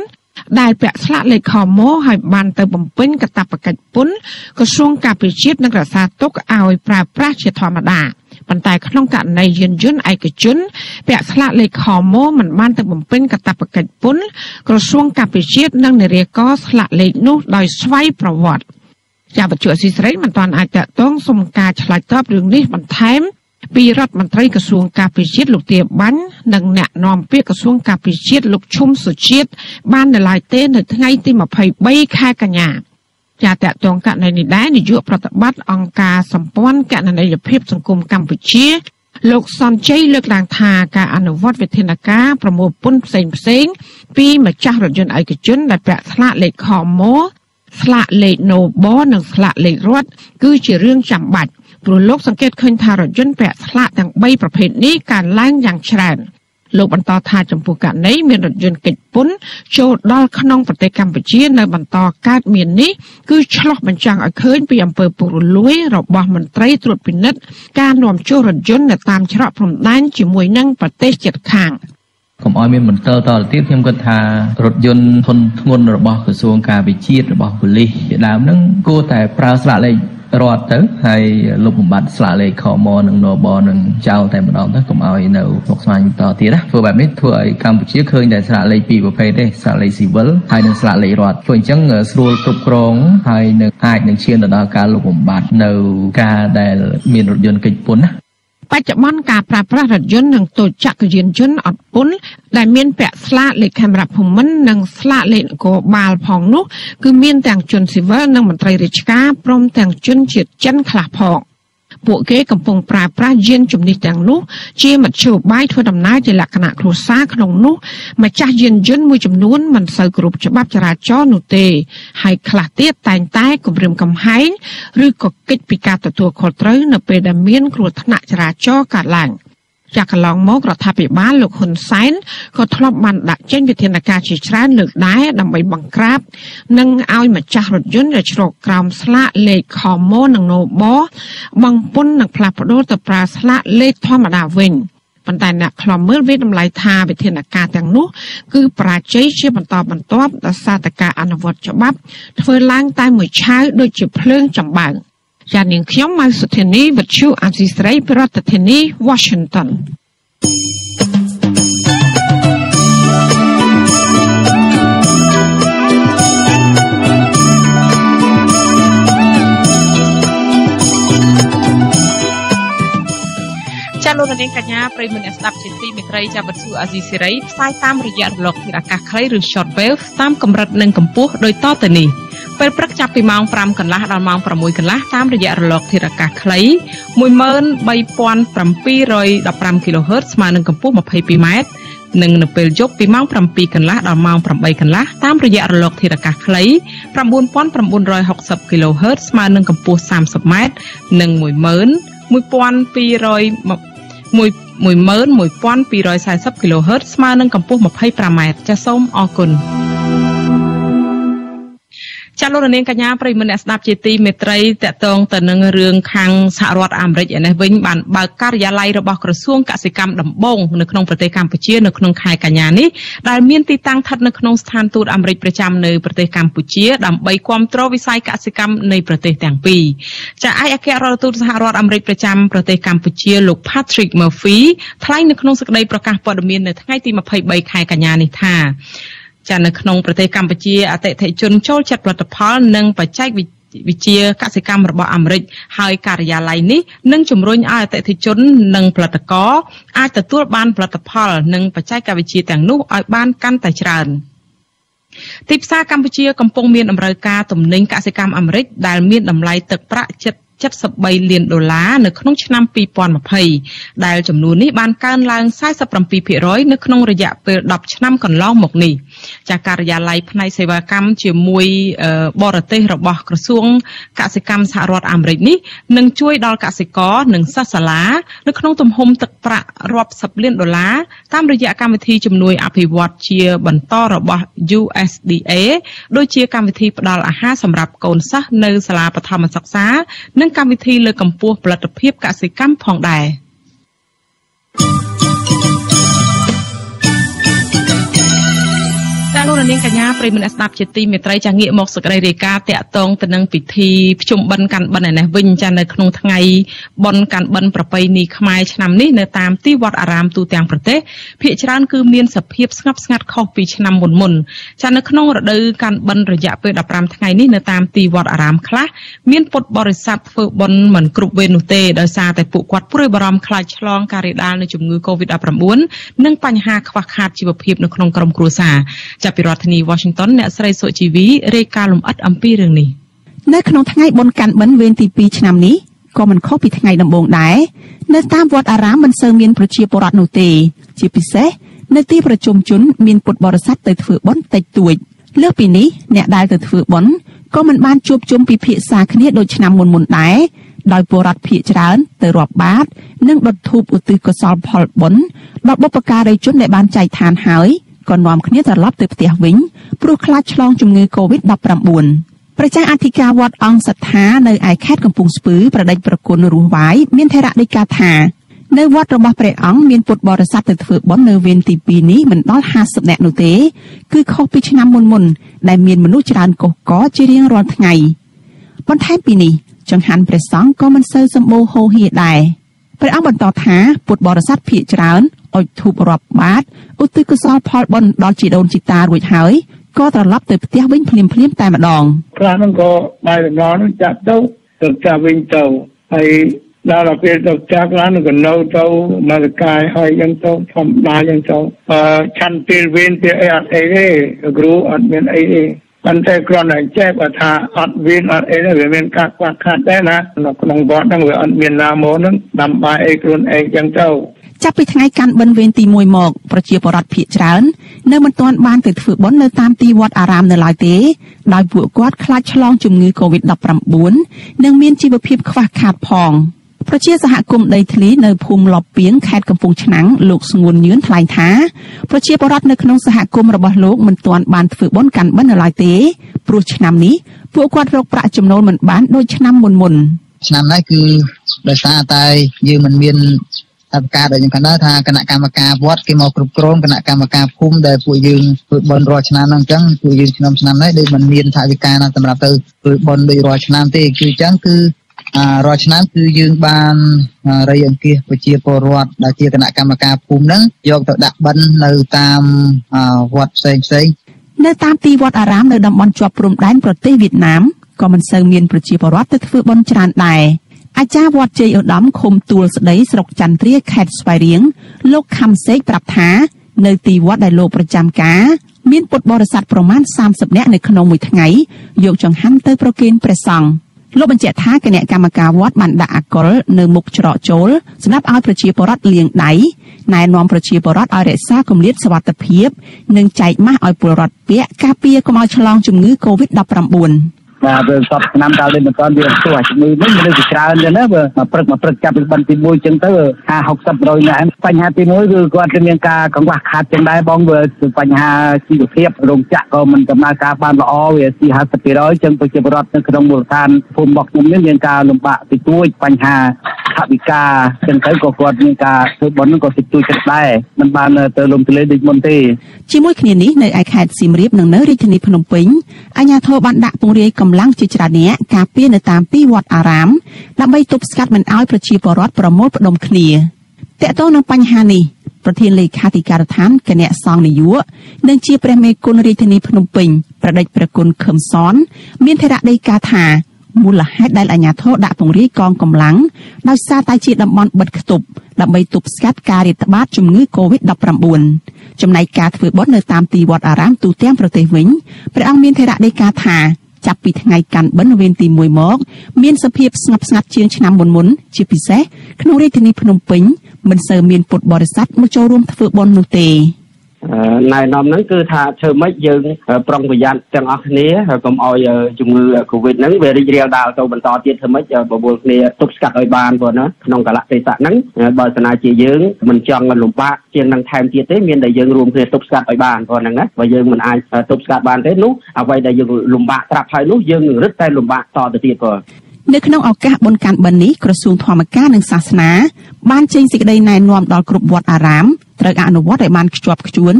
ដែលពាក់ស្លាកលេខខមហើយបានទៅបំពេញកាតព្វកិច្ចពន្ធក្រសួងការពារជាតិនិងរក្សាទុកឲ្យប្រើប្រាស់ជាធម្មតា ប៉ុន្តែក្នុងករណីយានយន្តឯកជនពាក់ស្លាកលេខខមមិនបានទៅបំពេញកាតព្វកិច្ចពន្ធក្រសួងការពារជាតិនិងនារីកស្លាកលេខនោះដោយស្វ័យប្រវត្តិជាបច្ចុប្បន្នស៊ីស្រីមិនទាន់អាចតតងសុំការឆ្លើយតបរឿងនេះបន្ថែមពីរដ្ឋមន្ត្រីក្រសួងការពារជាតិលោកទាបាញ់និងអ្នកនាំពាក្យក្រសួងការពារជាតិលោកឈុំសុជាតិបាននៅឡើយទេនៅថ្ងៃទី23ខែកញ្ញា ជាតកតងករណីនេះដែរនាយកប្រតិបត្តិអង្គការសម្ព័ន្ធកណន័យភាពសង្គមកម្ពុជាលោកសនជ័យលើកឡើងថាការអនុវត្តវិធានការប្រមូលពន្ធផ្សេងផ្សេងពីម្ចាស់រថយន្តឯកជនដែលពាក់ស្លាកលេខខមស្លាកលេខ Nobo និងស្លាកលេខរដ្ឋគឺជារឿងចាំបាច់ព្រោះលោកសង្កេតឃើញថារថយន្តពាក់ស្លាកទាំង3ប្រភេទនេះកើនឡើងយ៉ាងច្រើន លោកបន្តថាចំពោះករណីមានរថយន្តកិច្ចពន្ធចូលដល់ក្នុងប្រទេសកម្ពុជានៅបន្តកើតមាននេះគឺឆ្លោះបញ្ចាំងឲ្យឃើញពីអំពើពុករលួយរបស់មន្ត្រីត្រួតពិនិត្យការនាំចូលរថយន្តនៅតាមច្រកព្រំដែនជាមួយនឹងប្រទេសជិតខាងកុំឲ្យមានមន្ទិលតទៅទៀតខ្ញុំគិតថារថយន្តធនធ្ងន់របស់ក្រសួងការវិជាតិរបស់ប៉ូលីសជាដើមហ្នឹងគួរតែប្រើស្លាកលេខ រត់ទៅហើយលុបបំបត្តិស្លាកលេខខមនិងណបនឹងចោលតែម្ដងទៅកុំឲ្យនៅមុខស្មាញតទៀតណាធ្វើបែបនេះធ្វើឲ្យកម្ពុជាឃើញតែស្លាកលេខពីរប្រភេទទេស្លាកលេខស៊ីវិលហើយនិងស្លាកលេខរដ្ឋធ្វើអញ្ចឹងស្រួលគ្រប់គ្រងហើយនឹងអាចនឹងឈានទៅដល់ការលុបបំបត្តិនៅការដែលមានរថយន្តកិច្ចពន្ធណា បច្ចុប្បន្នការប្រើប្រាស់រថយន្តនិងតូចចក្រយានយន្តអត់ពន្ធដែលមានពាក់ស្លាកលេខខេមរៈភូមិន្ទនិងស្លាកលេខនគរបាលផងនោះគឺមានទាំងជនស៊ីវិលនិងមន្ត្រីរាជការព្រមទាំងជនជាតិចិនខ្លះផង។ ពួកគេកំពុងប្រើប្រាស់យានជំនិះទាំងនោះជាមធ្យោបាយធ្វើដំណើរជាលក្ខណៈគ្រួសារក្នុងនោះម្ចាស់យានយន្តមួយចំនួនមិនសូវគ្រប់ច្បាប់ចរាចរណ៍នោះទេហើយខ្លះទៀតតែងតែគម្រាមកំហែងឬក៏កិច្ចពីការទទួលខុសត្រូវនៅពេលដែលមានគ្រោះថ្នាក់ចរាចរណ៍កើតឡើង។ ចាក់កន្លងមករដ្ឋាភិបាលលោកហ៊ុនសែនក៏ធ្លាប់បានដាក់ចេញវិធានការជាច្រើនលើកដែរដើម្បីបង្ក្រាប និងឲ្យម្ចាស់រថយន្តដែលជ្រកក្រោមស្លាកលេខខមនិងណូបបងពុននិងផ្លាស់ប្ដូរទៅប្រើស្លាកលេខធម្មតាវិញប៉ុន្តែអ្នកខ្លំមើលវាតម្លៃថាវិធានការទាំងនោះ គឺបរាជ័យជាបន្តបន្ទាប់ដោយសារតែការអនុវត្តច្បាប់ធ្វើឡើងតែមួយឆាវដូចជាភ្លើងចម្បាំង ចានាងខ្ញុំម៉ៅសុធានីវិទ្យុអាស៊ីស្រីប្រធានាធិបតី Washington ចាលោកនាងកញ្ញាប្រិយមិត្តអ្នកស្ដាប់ជាទីមេត្រីចាវិទ្យុអាស៊ីសេរីផ្សាយតាមរយៈរលកធាតុអាកាសខ្លីឬ Shortwave តាមកម្រិតនិងកម្ពស់ដូចតទៅនេះ ពេលព្រឹកចាប់ពីម៉ោង5កន្លះដល់ម៉ោង6កន្លះតាមរយៈរលកធាតុអាកាសខ្លី13715 kHz ស្មើនឹងកម្ពស់ 22m និងនៅពេលយប់ពីម៉ោង7កន្លះដល់ម៉ោង8កន្លះតាមរយៈរលកធាតុអាកាសខ្លី9960 kHz ស្មើនឹងកម្ពស់ 30m និង11200 11240 kHz ស្មើនឹងកម្ពស់ 25m ចាសសូមអរគុណ ចាលោកនាងកញ្ញាប្រិយមិត្តអ្នកស្ដាប់ជាទីមេត្រីតកតងទៅនឹងរឿងខាងសហរដ្ឋអាមេរិកឯនេះវិញបានបើកការិយាល័យរបស់ក្រសួងកសិកម្មដំបងនៅក្នុងប្រទេសកម្ពុជានៅក្នុងខែកញ្ញានេះដែលមានទីតាំងស្ថិតនៅក្នុងស្ថានទូតអាមេរិកប្រចាំនៅប្រទេសកម្ពុជាដើម្បីគ្រប់គ្រងវិស័យកសិកម្មនៃប្រទេសទាំងពីរចាឯកអគ្គរដ្ឋទូតសហរដ្ឋអាមេរិកប្រចាំប្រទេសកម្ពុជាលោក Patrick Murphy ថ្លែងនៅក្នុងសេចក្តីប្រកាសព័ត៌មាននៅថ្ងៃទី23ខែកញ្ញានេះថា ចានៅក្នុងប្រទេសកម្ពុជាអតិថិជនចូលចិត្តផលិតផល និងបច្ចេកវិទ្យាកសិកម្មរបស់អាមេរិកហើយការិយាល័យនេះនឹងជំរុញឲ្យអតិថិជន និងផលិតករអាចទទួលបានផលិតផល និងបច្ចេកវិទ្យាទាំងនោះឲ្យបានកាន់តែច្រើនទីផ្សារកម្ពុជាកំពុងមានតម្រូវការទំនិញកសិកម្មអាមេរិកដែលមានតម្លៃទឹកប្រាក់ជិត73លានដុល្លារនៅក្នុងឆ្នាំ2020ដែលចំនួននេះបានកើនឡើង47%នៅក្នុងរយៈពេល10ឆ្នាំកន្លងមកនេះ ចាការិយាល័យផ្នែកសេវាកម្មជាមួយបរទេសរបស់ក្រសួងកសិកម្មសហរដ្ឋអាមេរិកនេះនឹងជួយដល់កសិករនិងសិស្សសាលានៅក្នុងទំហំទឹកប្រាក់រាប់សិបលានដុល្លារតាមរយៈកម្មវិធីជំនួយអភិវឌ្ឍជាបន្តរបស់ USDA ដូចជាកម្មវិធីផ្ដល់អាហារសម្រាប់កូនសិស្សនៅសាលាបឋមសិក្សានិងកម្មវិធីលើកកម្ពស់ផលិតភាពកសិកម្មផងដែរ។ លោកនាងកញ្ញាប្រិមនស្ដាប់ជាទីមេត្រីចាងាកមកសក្តិរាការតាក់ទងទៅនឹងពិធីភ្ជុំបិណ្ឌកាន់បិណ្ឌឯនេះវិញចានៅក្នុងថ្ងៃបន់កាន់បិណ្ឌប្រពៃណីខ្មែរឆ្នាំនេះនៅតាមទីវត្តអារាមទូទាំងប្រទេសភាគច្រើនគឺមានសភាពស្ងប់ស្ងាត់ខុសពីឆ្នាំមុនមុនចានៅក្នុងរដូវកាន់បិណ្ឌរយៈពេល15ថ្ងៃនេះនៅតាមទីវត្តអារាមខ្លះមានពុទ្ធបរិស័ទធ្វើបន់មិនគ្រប់វេននោះទេដោយសារតែពួកគាត់ព្រួយបារម្ភខ្លាចឆ្លងការរាលដាលនៃជំងឺ Covid-19 និងបញ្ហាខ្វះខាតជីវភាពនៅក្នុងក្រុមគ្រួសារចាពីរដ្ឋធានី Washington អ្នកស្រីសុជីវីរាយការណ៍លម្អិតអំពីរឿងនេះនៅក្នុងថ្ងៃបុណ្យកាន់បិណ្ឌវេនទី2ឆ្នាំនេះក៏មិនខុសពីថ្ងៃដំបូងដែរនៅតាមវត្តអារាមមិនសូវមានប្រជាពលរដ្ឋនោះទេ ជាពិសេសនៅទីប្រជុំជនមានពុទ្ធបរិស័ទទៅធ្វើបុណ្យតិចតួចលើសពីនេះអ្នកដែលទៅធ្វើបុណ្យក៏មិនបានជួបជុំពិភាក្សាគ្នាដូចឆ្នាំមុនមុនដែរដោយពលរដ្ឋភៀកច្រើនទៅរាប់បាត និងដុតធូបឧទ្ទិសកុសលផលបុណ្យដល់បុព្វការីជនដែលបានចែកឋានហើយ ក៏នាំគ្នាត្រឡប់ទៅផ្ទះវិញព្រោះខ្លាចឆ្លងជំងឺ Covid-19 ព្រះចាស់អធិការវត្តអង្គសត្ថានៅឯខេត្តកំពង់ស្ពឺប្រដេចប្រគុណរស់វាយមានថេរដីកាថានៅវត្តរបស់ព្រះអង្គមានពុទ្ធបរិស័ទទៅធ្វើបុណ្យនៅវេនទី2នេះមិនដល់50នាក់នោះទេគឺខុសពីឆ្នាំមុនមុនដែលមានមនុស្សច្រើនកុះកជារៀងរាល់ថ្ងៃបន្ថែមពីនេះចង្ហាន់ព្រះសង្ឃក៏មិនសូវសម្បូរហូរហៀដែរព្រះអង្គបន្តថាពុទ្ធបរិស័ទភាគច្រើន អុជធូបរាប់បាតឧទ្ទិសកុសលផលបុណ្យដល់ជីដូនជីតារួចហើយក៏ត្រឡប់ទៅផ្ទះវិញភ្លាមភ្លាមតែម្ដងខ្លះហ្នឹងក៏បាយរងនឹងចាក់ទៅទៅចាក់វិញទៅហើយដល់ពេលទៅចាក់ឡើងក៏នៅទៅមកកាយហើយយ៉ាងទៅធម្មតាយ៉ាងទៅអឺឆាន់ពេលវិញពេលអីអត់អីទេគ្រូអត់មានអីទេប៉ុន្តែគ្រាន់តែចេះបើថាអត់វិញអត់អីវាមានការខ្វះខាតដែរណានៅក្នុងវត្តហ្នឹងវាអត់មានណាមកហ្នឹងដាំបាយអីខ្លួនឯងចឹងទៅ ចាប់ពីថ្ងៃកាន់បិណ្ឌវេនទី1មកប្រជាពលរដ្ឋភៀសច្រើននៅមិនទាន់បានទៅធ្វើបុណ្យនៅតាមទីវត្តអារាមនៅឡើយទេដោយពួកគាត់ខ្លាចឆ្លងជំងឺ Covid-19 និងមានជីវភាពខ្វះខាតផងប្រជាសហគមន៍ដីធ្លីនៅភូមិលបពីងខេត្តកំពង់ឆ្នាំងលោកស្ងួនញឿនថ្លែងថាប្រជាពលរដ្ឋនៅក្នុងសហគមន៍របស់លោកមិនទាន់បានធ្វើបុណ្យកាន់បិណ្ឌនៅឡើយទេព្រោះឆ្នាំនេះពួកគាត់រកប្រាក់ចំណូលមិនបានដូចឆ្នាំមុនមុនឆ្នាំនេះគឺដោយសារតែយើងមិនមាន ថាការដែលខ្ញុំកណ្ដាថាគណៈកម្មការវត្តគេមកគ្រប់គ្រងគណៈកម្មការភូមិដែលពួកយើងធ្វើបន់រាល់ឆ្នាំហ្នឹងអញ្ចឹងពួកយើងឆ្នាំឆ្នាំនេះដូចមិនមានថាវិការណាសម្រាប់ទៅធ្វើបន់ដូចរាល់ឆ្នាំទេគឺអញ្ចឹងគឺរាល់ឆ្នាំគឺយើងបានរៃអង្គាសប្រជាពលរដ្ឋដែលជាគណៈកម្មការភូមិហ្នឹងយកទៅដាក់បិណ្ឌនៅតាមវត្តផ្សេងផ្សេងនៅតាមទីវត្តអារាមនៅតំបន់ជាប់ព្រំដែនប្រទេសវៀតណាមក៏មិនសូវមានប្រជាពលរដ្ឋទៅធ្វើបុណ្យច្រើនដែរ អាចារ្យវត្តជ័យឧត្តមឃុំទួលស្ដីស្រុកចន្ទ្រាខេត្តស្វាយរៀងលោកខំសេកប្រាប់ថានៅទីវត្តដែលលោកប្រចាំការមានពុទ្ធបរិស័ទប្រមាណ30នាក់នៅក្នុងមួយថ្ងៃយកចង្ហាន់ទៅប្រគេនព្រះសង្ឃលោកបញ្ជាក់ថាគណៈកម្មការវត្តបានដាក់អកុលនៅមុខច្រកចូលសម្រាប់ឲ្យប្រជាពលរដ្ឋលាងដៃណែនាំប្រជាពលរដ្ឋឲ្យរក្សាគម្លាតសុវត្ថិភាព និងចែកម៉ាស់ឲ្យពលរដ្ឋពាក់ការពារកុំឲ្យឆ្លងជំងឺ Covid-19 បាទវាសពឆ្នាំដល់នេះមិនទាន់វាស្គាល់ជំងឺនេះមនុស្សច្រើនទេណាបើព្រឹកមកព្រឹកចាប់ពីបិណ្ឌទី1អញ្ចឹងទៅ50 60 100នាក់បញ្ហាទី1គឺគាត់គឺមានការកង្វះខាតចឹងដែរបងវាបញ្ហាជីវភាពរោងចក្រក៏មិនដំណើរការបានល្អវាទី50%អញ្ចឹងប្រជាពលរដ្ឋនៅក្នុងមូលដ្ឋានភូមិរបស់ខ្ញុំនេះមានការលំបាកទីទួចបញ្ហា ថវិកាចឹងទៅក៏គាត់មានការធ្វើបុណ្យក៏តិចតួចចិត្តដែរមិនបានទៅលំទលេដូចមុនទេជាមួយគ្នានេះនៅឯខេត្តសៀមរាបនិងនៅរាជធានីភ្នំពេញអាជ្ញាធរបានដាក់ពង្រាយកម្លាំងជាច្រើនអ្នកការពារនៅតាមទីវត្តអារាមដើម្បីទប់ស្កាត់មិនឲ្យប្រជាពលរដ្ឋប្រមូលផ្ដុំគ្នាតកតងនឹងបញ្ហានេះប្រធានលេខាធិការដ្ឋានគណៈសង្ឃនយោបាយនិងជាព្រះមេគុណរាជធានីភ្នំពេញប្រដេចព្រះគុណខឹមសនមានថេរដីកាថា មូលហេតុដែលអាជ្ញាធរដាក់ពង្រាយកងកម្លាំងដោយសារតែជាតំបន់បិទខ្ទប់ដើម្បីទប់ស្កាត់ការរាតត្បាតជំងឺ Covid-19 ចំណែកការធ្វើបុណ្យនៅតាមទីវត្តអារាមទូទាំងប្រទេសវិញព្រះអង្គមានថេរដីកាថាចាប់ពីថ្ងៃកាន់បិណ្ឌវេនទី1មក មានសភាពស្ងប់ស្ងាត់ជាងឆ្នាំមុនមុនជាពិសេសក្នុងរាជធានីភ្នំពេញមិនសូវមានពុទ្ធបរិស័ទមកចូលរួមធ្វើបុណ្យនោះទេ ណែនាំហ្នឹងគឺថាធ្វើម៉េចយើងប្រុងប្រយ័ត្នទាំងអស់គ្នាកុំឲ្យជំងឺ Covid ហ្នឹងវារីករាលដាលទៅបន្តទៀតធ្វើម៉េចបបួលគ្នាទប់ស្កាត់ឲ្យបានព្រោះណាក្នុងកលៈទេសៈហ្នឹងបើស្នាជាយើងមិនចង់លំបាកជាងនឹងថែមទៀតទេមានតែយើងរួមគ្នាទប់ស្កាត់ឲ្យបានព្រោះហ្នឹងណាបើយើងមិនអាចទប់ស្កាត់បានទេនោះអ្វីដែលយើងលំបាកត្រាប់ហើយនោះយើងនឹងរឹតតែលំបាកតទៅទៀតព្រោះ នៅក្នុងឱកាសបុណ្យកាន់បិណ្ឌនេះក្រសួងធម្មការនិងសាសនា បានចេញសេចក្តីណែនាំដល់គ្រប់វត្តអារាមត្រូវអនុវត្តឲ្យបានខ្ជាប់ខ្ជួន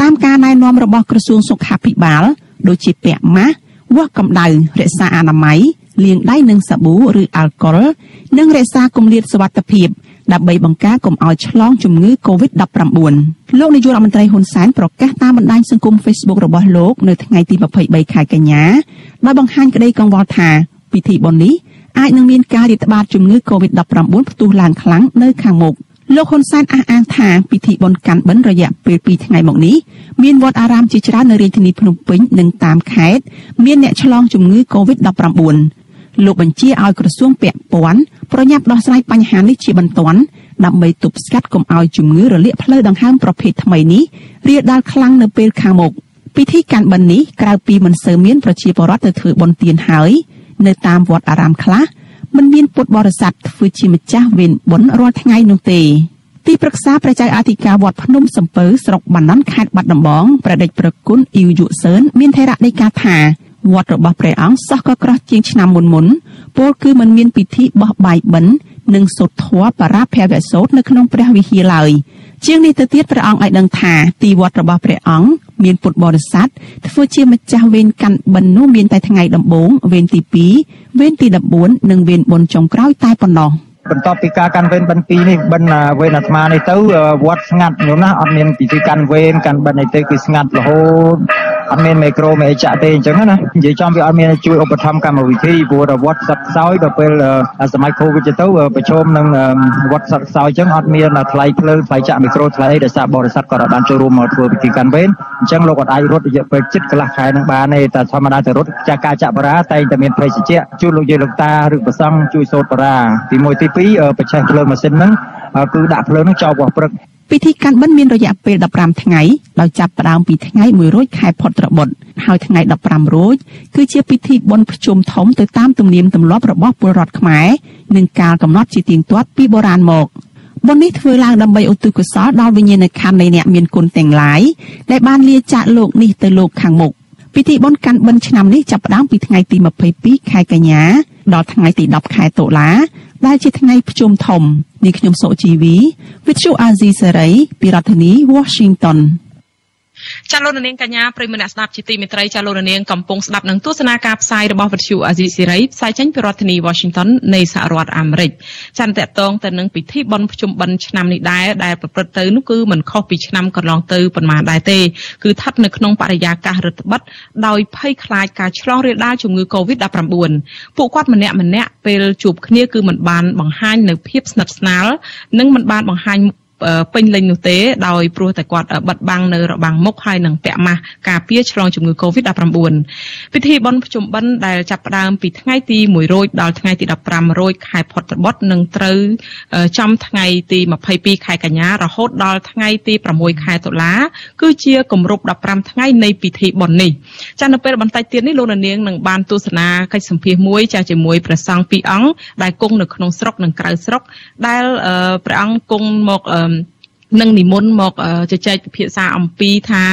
តាមការណែនាំរបស់ក្រសួងសុខាភិបាល ដូចជាពាក់ម៉ាស់វាស់កម្ដៅរក្សាអនាម័យលាងដៃនឹងសាប៊ូឬអាល់កុលនិងរក្សាគម្លាតសុវត្ថិភាពដើម្បីបង្ការកុំឲ្យឆ្លងជំងឺ Covid-19 លោកនាយករដ្ឋមន្ត្រីហ៊ុនសែនប្រកាសតាមបណ្ដាញសង្គម Facebook របស់លោកនៅថ្ងៃទី23ខែកញ្ញាដោយបង្ហាញក្តីកង្វល់ថាពិធីបុណ្យនេះ អាចនឹងមានការរាតត្បាតជំងឺ Covid-19 ផ្ទុះឡើងខ្លាំងនៅខាងមុខលោកហ៊ុនសែនអះអាងថាពិធីបុណ្យកាន់បិណ្ឌរយៈពេល2ថ្ងៃមកនេះមានវត្តអារាមជាច្រើននៅរាជធានីភ្នំពេញនិងតាមខេត្តមានអ្នកឆ្លងជំងឺ Covid-19 លោកបញ្ជាឲ្យក្រសួងពាក់ព័ន្ធប្រញាប់ដោះស្រាយបញ្ហានេះជាបន្ទាន់ដើម្បីទប់ស្កាត់កុំឲ្យជំងឺរលាកផ្លូវដង្ហើមប្រភេទថ្មីនេះរាលដាលខ្លាំងនៅពេលខាងមុខពិធីកាន់បិណ្ឌនេះក្រៅពីមិនសូវមានប្រជាពលរដ្ឋទៅធ្វើបុណ្យទានហើយ នៅតាមវត្តអារាមខ្លះមិនមានពុទ្ធបរិស័ទធ្វើជាម្ចាស់វេនបុណ្យរាល់ថ្ងៃនោះទេទីប្រឹក្សាព្រះចៅអធិការវត្តភ្នំសំពៅស្រុកបាណន់ខេត្តបាត់ដំបងព្រះដេចប្រគុណអ៊ីវយុសឿនមានថេរដីកាថាវត្តរបស់ព្រះអង្គសោះក៏ក្រោះជាងឆ្នាំមុនមុនពលគឺមិនមានពិធីបោះបាយបិណ្ឌនិងសូត្រធម៌បរាភវសូត្រនៅក្នុងព្រះវិហារឡើយ ជាងនេះទៅទៀតព្រះអង្គឲ្យដឹងថាទីវត្តរបស់ព្រះអង្គមានពុទ្ធបរិស័ទធ្វើជាម្ចាស់វេនកាន់បិណ្ឌនោះមានតែថ្ងៃដំបូងវេនទី2វេនទី14និងវេនបុណ្យចុងក្រោយតែប៉ុណ្ណោះ បន្ទាប់ពីការកាន់វេនបិណ្ឌពីរនេះបិណ្ឌវេនអាត្មានេះទៅវត្តស្ងាត់ញោមណាអត់មានពិធីកាន់វេនកាន់បិណ្ឌអីទេគឺស្ងាត់រហូតអត់មានមីក្រូមេចាក់ទេអញ្ចឹងណានិយាយចំវាអត់មានជួយឧបត្ថម្ភកម្មវិធីព្រោះតែវត្តសັດខ្សោយដល់ពេលសម័យ Covid ទៅប្រឈមនឹងវត្តសັດខ្សោយអញ្ចឹងអត់មានថ្លៃភ្លើងថ្លៃចាក់មីក្រូថ្លៃអីដោយសារបរិស័ទក៏បានចូលរួមមកធ្វើពិធីកាន់វេនអញ្ចឹងលោកអត់អាចរត់រយៈពេលជិតកន្លះខែនឹងបានទេតែធម្មតាទៅរត់ចាក់ការចាក់បារាតែងតែមានភេសជ្ជៈជួយលោកយាយលោកតាឬប្រសង់ជួយសូត្របារាទី1ទី2បច្ចេកភ្លើងម៉ាស៊ីនហ្នឹងគឺដាក់ភ្លើងហ្នឹងចោលពោះព្រឹកពិធីកាន់បិណ្ឌមានរយៈពេល15ថ្ងៃដោយចាប់ផ្ដើមពីថ្ងៃ1រោចខែផុតត្របុត្រហើយថ្ងៃ15រោចគឺជាពិធីបុណ្យភ្ជុំធំទៅតាមទំនៀមទម្លាប់របស់ពលរដ្ឋខ្មែរនិងកាលកំណត់ជាទៀងទាត់ពីបុរាណមកបុណ្យនេះធ្វើឡើងដើម្បីឧទ្ទិសកុសលដល់វិញ្ញាណក្ខន្ធនៃអ្នកមានគុណទាំងឡាយដែលបានលាចាកលោកនេះទៅលោកខាងមុខពិធីបុណ្យកាន់បិណ្ឌឆ្នាំនេះចាប់ផ្ដើមពីថ្ងៃទី22ខែកញ្ញាដល់ថ្ងៃទី10ខែតុលា ដែលជាថ្ងៃប្រជុំធំនេះខ្ញុំសុជីវី With you Azizi Saray ពីរដ្ឋធានី Washington ចាលោកនាងកញ្ញាប្រិមនៈស្ដាប់ជាទីមេត្រីចាលោកនាងកំពុងស្ដាប់នឹងទស្សនាការផ្សាយរបស់វិទ្យុអាស៊ីសេរីផ្សាយចេញពីរដ្ឋធានី Washington នៃសហរដ្ឋអាមេរិកចាតកតងទៅនឹងពិធីបុណ្យភ្ជុំបិណ្ឌឆ្នាំនេះដែរដែលប្រព្រឹត្តទៅនោះគឺមិនខុសពីឆ្នាំកន្លងទៅប៉ុន្មានដែរទេគឺស្ថិតនៅក្នុងបរិយាកាសរដ្ឋបិទដោយភ័យខ្លាចការឆ្លងរាលដាលជំងឺ Covid-19 ពួកគាត់ម្នាក់ម្នាក់ពេលជួបគ្នាគឺមិនបានបង្ហាញនៅភាពស្និទ្ធស្នាលនិងមិនបានបង្ហាញ ពេញលេញនោះទេដោយព្រោះតែគាត់បិទបាំងនៅរបាំងមុខហើយនឹងពាក់ម៉ាស់ការពារឆ្លងជំងឺ Covid-19 ពិធីបុណ្យភ្ជុំបិណ្ឌដែលចាប់ផ្ដើមពីថ្ងៃទី1រោចដល់ថ្ងៃទី15រោចខែផុតត្បុតនឹងត្រូវចំថ្ងៃទី22ខែកញ្ញារហូតដល់ថ្ងៃទី6ខែតុលាគឺជាគម្រប់15ថ្ងៃនៃពិធីបុណ្យនេះចានៅពេលបន្តិចទៀតនេះលោកនាងនឹងបានទស្សនាកិច្ចសម្ភាសមួយចាជាមួយព្រះសង្ឃពីរអង្គដែលគង់នៅក្នុងស្រុកនិងក្រៅស្រុកដែលព្រះអង្គគង់មក នឹងនិមន្តមកជជែកពិភាក្សាអំពីថា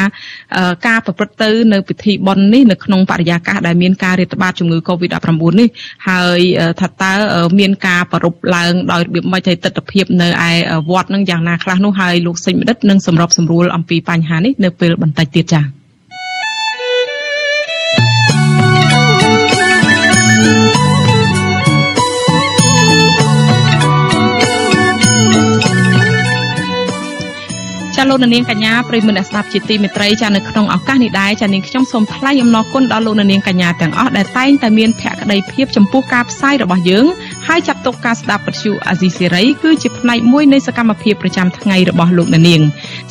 ការប្រព្រឹត្តទៅនៅពិធីបុណ្យនេះនៅក្នុងបរិយាកាសដែលមានការរាតត្បាតជំងឺ Covid-19 នេះហើយថាតើមានការប្ររពឡើងដោយរបៀបម៉េចទៅទស្សនវិជ្ជានៅឯវត្តនឹងយ៉ាងណាខ្លះនោះហើយលោកសេចក្ដីនឹងសម្របសម្រួលអំពីបញ្ហានេះនៅពេលបន្តិចទៀតចា៎ ចាលោកនាងកញ្ញាប្រិមមអ្នកស្ដាប់ជាទីមេត្រីចានៅក្នុងឱកាសនេះដែរចានាងខ្ញុំសូមថ្លែងអំណរគុណដល់លោកនាងកញ្ញាទាំងអស់ដែលតែងតែមានភក្ដីភាពចំពោះការផ្សាយរបស់យើងហើយចាត់ទុកការស្ដាប់ពទ្យុអាស៊ីសេរីគឺជាផ្នែកមួយនៃសកម្មភាពប្រចាំថ្ងៃរបស់លោកអ្នកនាង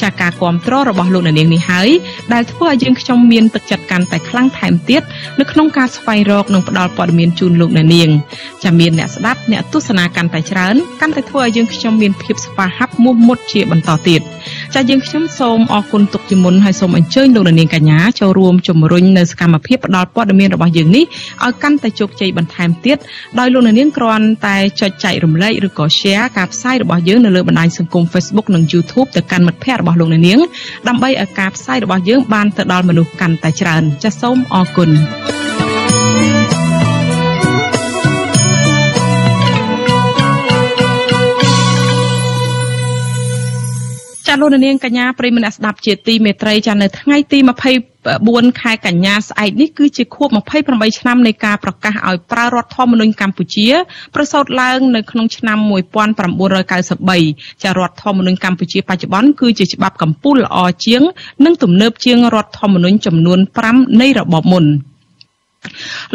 ចាការគ្រប់គ្រងរបស់លោកអ្នកនាងនេះហើយដែលធ្វើឲ្យយើងខ្ញុំមានទឹកចិត្តកាន់តែខ្លាំងថែមទៀតនៅក្នុងការស្វែងរកនិងផ្តល់ព័ត៌មានជូនលោកអ្នកនាងចាមានអ្នកស្ដាប់អ្នកទស្សនាកាន់តែច្រើនកាន់តែធ្វើឲ្យយើងខ្ញុំមានភាពស្វាហាប់មោះមុតជាបន្តទៀត ចាយើងខ្ញុំសូមអរគុណទុកជាមុនហើយសូមអញ្ជើញលោកអ្នកនាងកញ្ញាចូលរួមជំរុញនៅសកម្មភាពផ្តល់ព័ត៌មានរបស់យើងនេះឲ្យកាន់តែជោគជ័យបន្ថែមទៀតដោយលោកអ្នកនាងគ្រាន់តែចុចចែករំលែកឬក៏ share ការផ្សាយរបស់យើងនៅលើបណ្ដាញសង្គម Facebook និង YouTube ទៅកាន់មិត្តភ័ក្តិរបស់លោកអ្នកនាងដើម្បីឲ្យការផ្សាយរបស់យើងបានទៅដល់មនុស្សកាន់តែច្រើនចាសសូមអរគុណ ចាលោកនាងកញ្ញាប្រិមនៈស្ដាប់ជាទីមេត្រីចានៅថ្ងៃទី24ខែកញ្ញាស្អែកនេះគឺជាខួប28ឆ្នាំនៃការប្រកាសឲ្យប្រើរដ្ឋធម្មនុញ្ញកម្ពុជាប្រសូតឡើងនៅក្នុងឆ្នាំ1993ចារដ្ឋធម្មនុញ្ញកម្ពុជាបច្ចុប្បន្នគឺជាច្បាប់កម្ពុជាល្អជាង និងទំនើបជាងរដ្ឋធម្មនុញ្ញចំនួន5នៃរបបមុន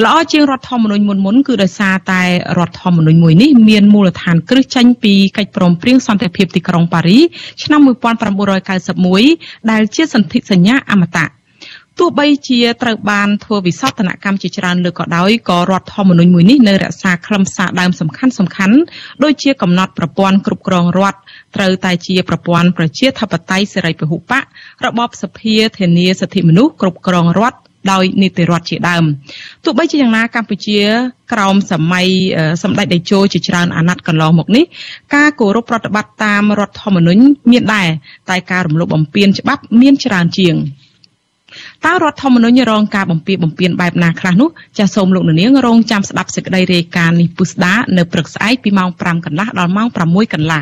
ល្អជាងរដ្ឋធម្មនុញ្ញមុនមុនគឺដោយសារតែរដ្ឋធម្មនុញ្ញមួយនេះមានមូលដ្ឋានគ្រឹះចេញពីកិច្ចព្រមព្រៀងសន្តិភាពទីក្រុងប៉ារីឆ្នាំ1991ដែលជាសន្ធិសញ្ញាអមតៈទោះបីជាត្រូវបានធ្វើវិសោធនកម្មជាច្រើនលើកក៏ដោយក៏រដ្ឋធម្មនុញ្ញមួយនេះនៅរក្សាខ្លឹមសារដើមសំខាន់សំខាន់ដូចជាកំណត់ប្រព័ន្ធគ្រប់គ្រងរដ្ឋត្រូវតែជាប្រព័ន្ធប្រជាធិបតេយ្យសេរីពហុបករបបសភាធានាសិទ្ធិមនុស្សគ្រប់គ្រងរដ្ឋ ដោយនីតិរដ្ឋជាដើមទោះបីជាយ៉ាងណាកម្ពុជា ក្រោមសម័យសម្ដេចតេជោជាច្រើនអាណត្តិកន្លងមកនេះការគោរពប្រតិបត្តិតាមរដ្ឋធម្មនុញ្ញមានដែរតែការរំលោភបំពានច្បាប់មានច្រើនជាងតើរដ្ឋធម្មនុញ្ញរងការបំពានបំពានបែបណាខ្លះនោះចាសសូមលោកនាងរងចាំស្ដាប់សេចក្តីរាយការណ៍នេះពុស្ដានៅព្រឹកស្អែកពីម៉ោង5កន្លះដល់ម៉ោង6កន្លះ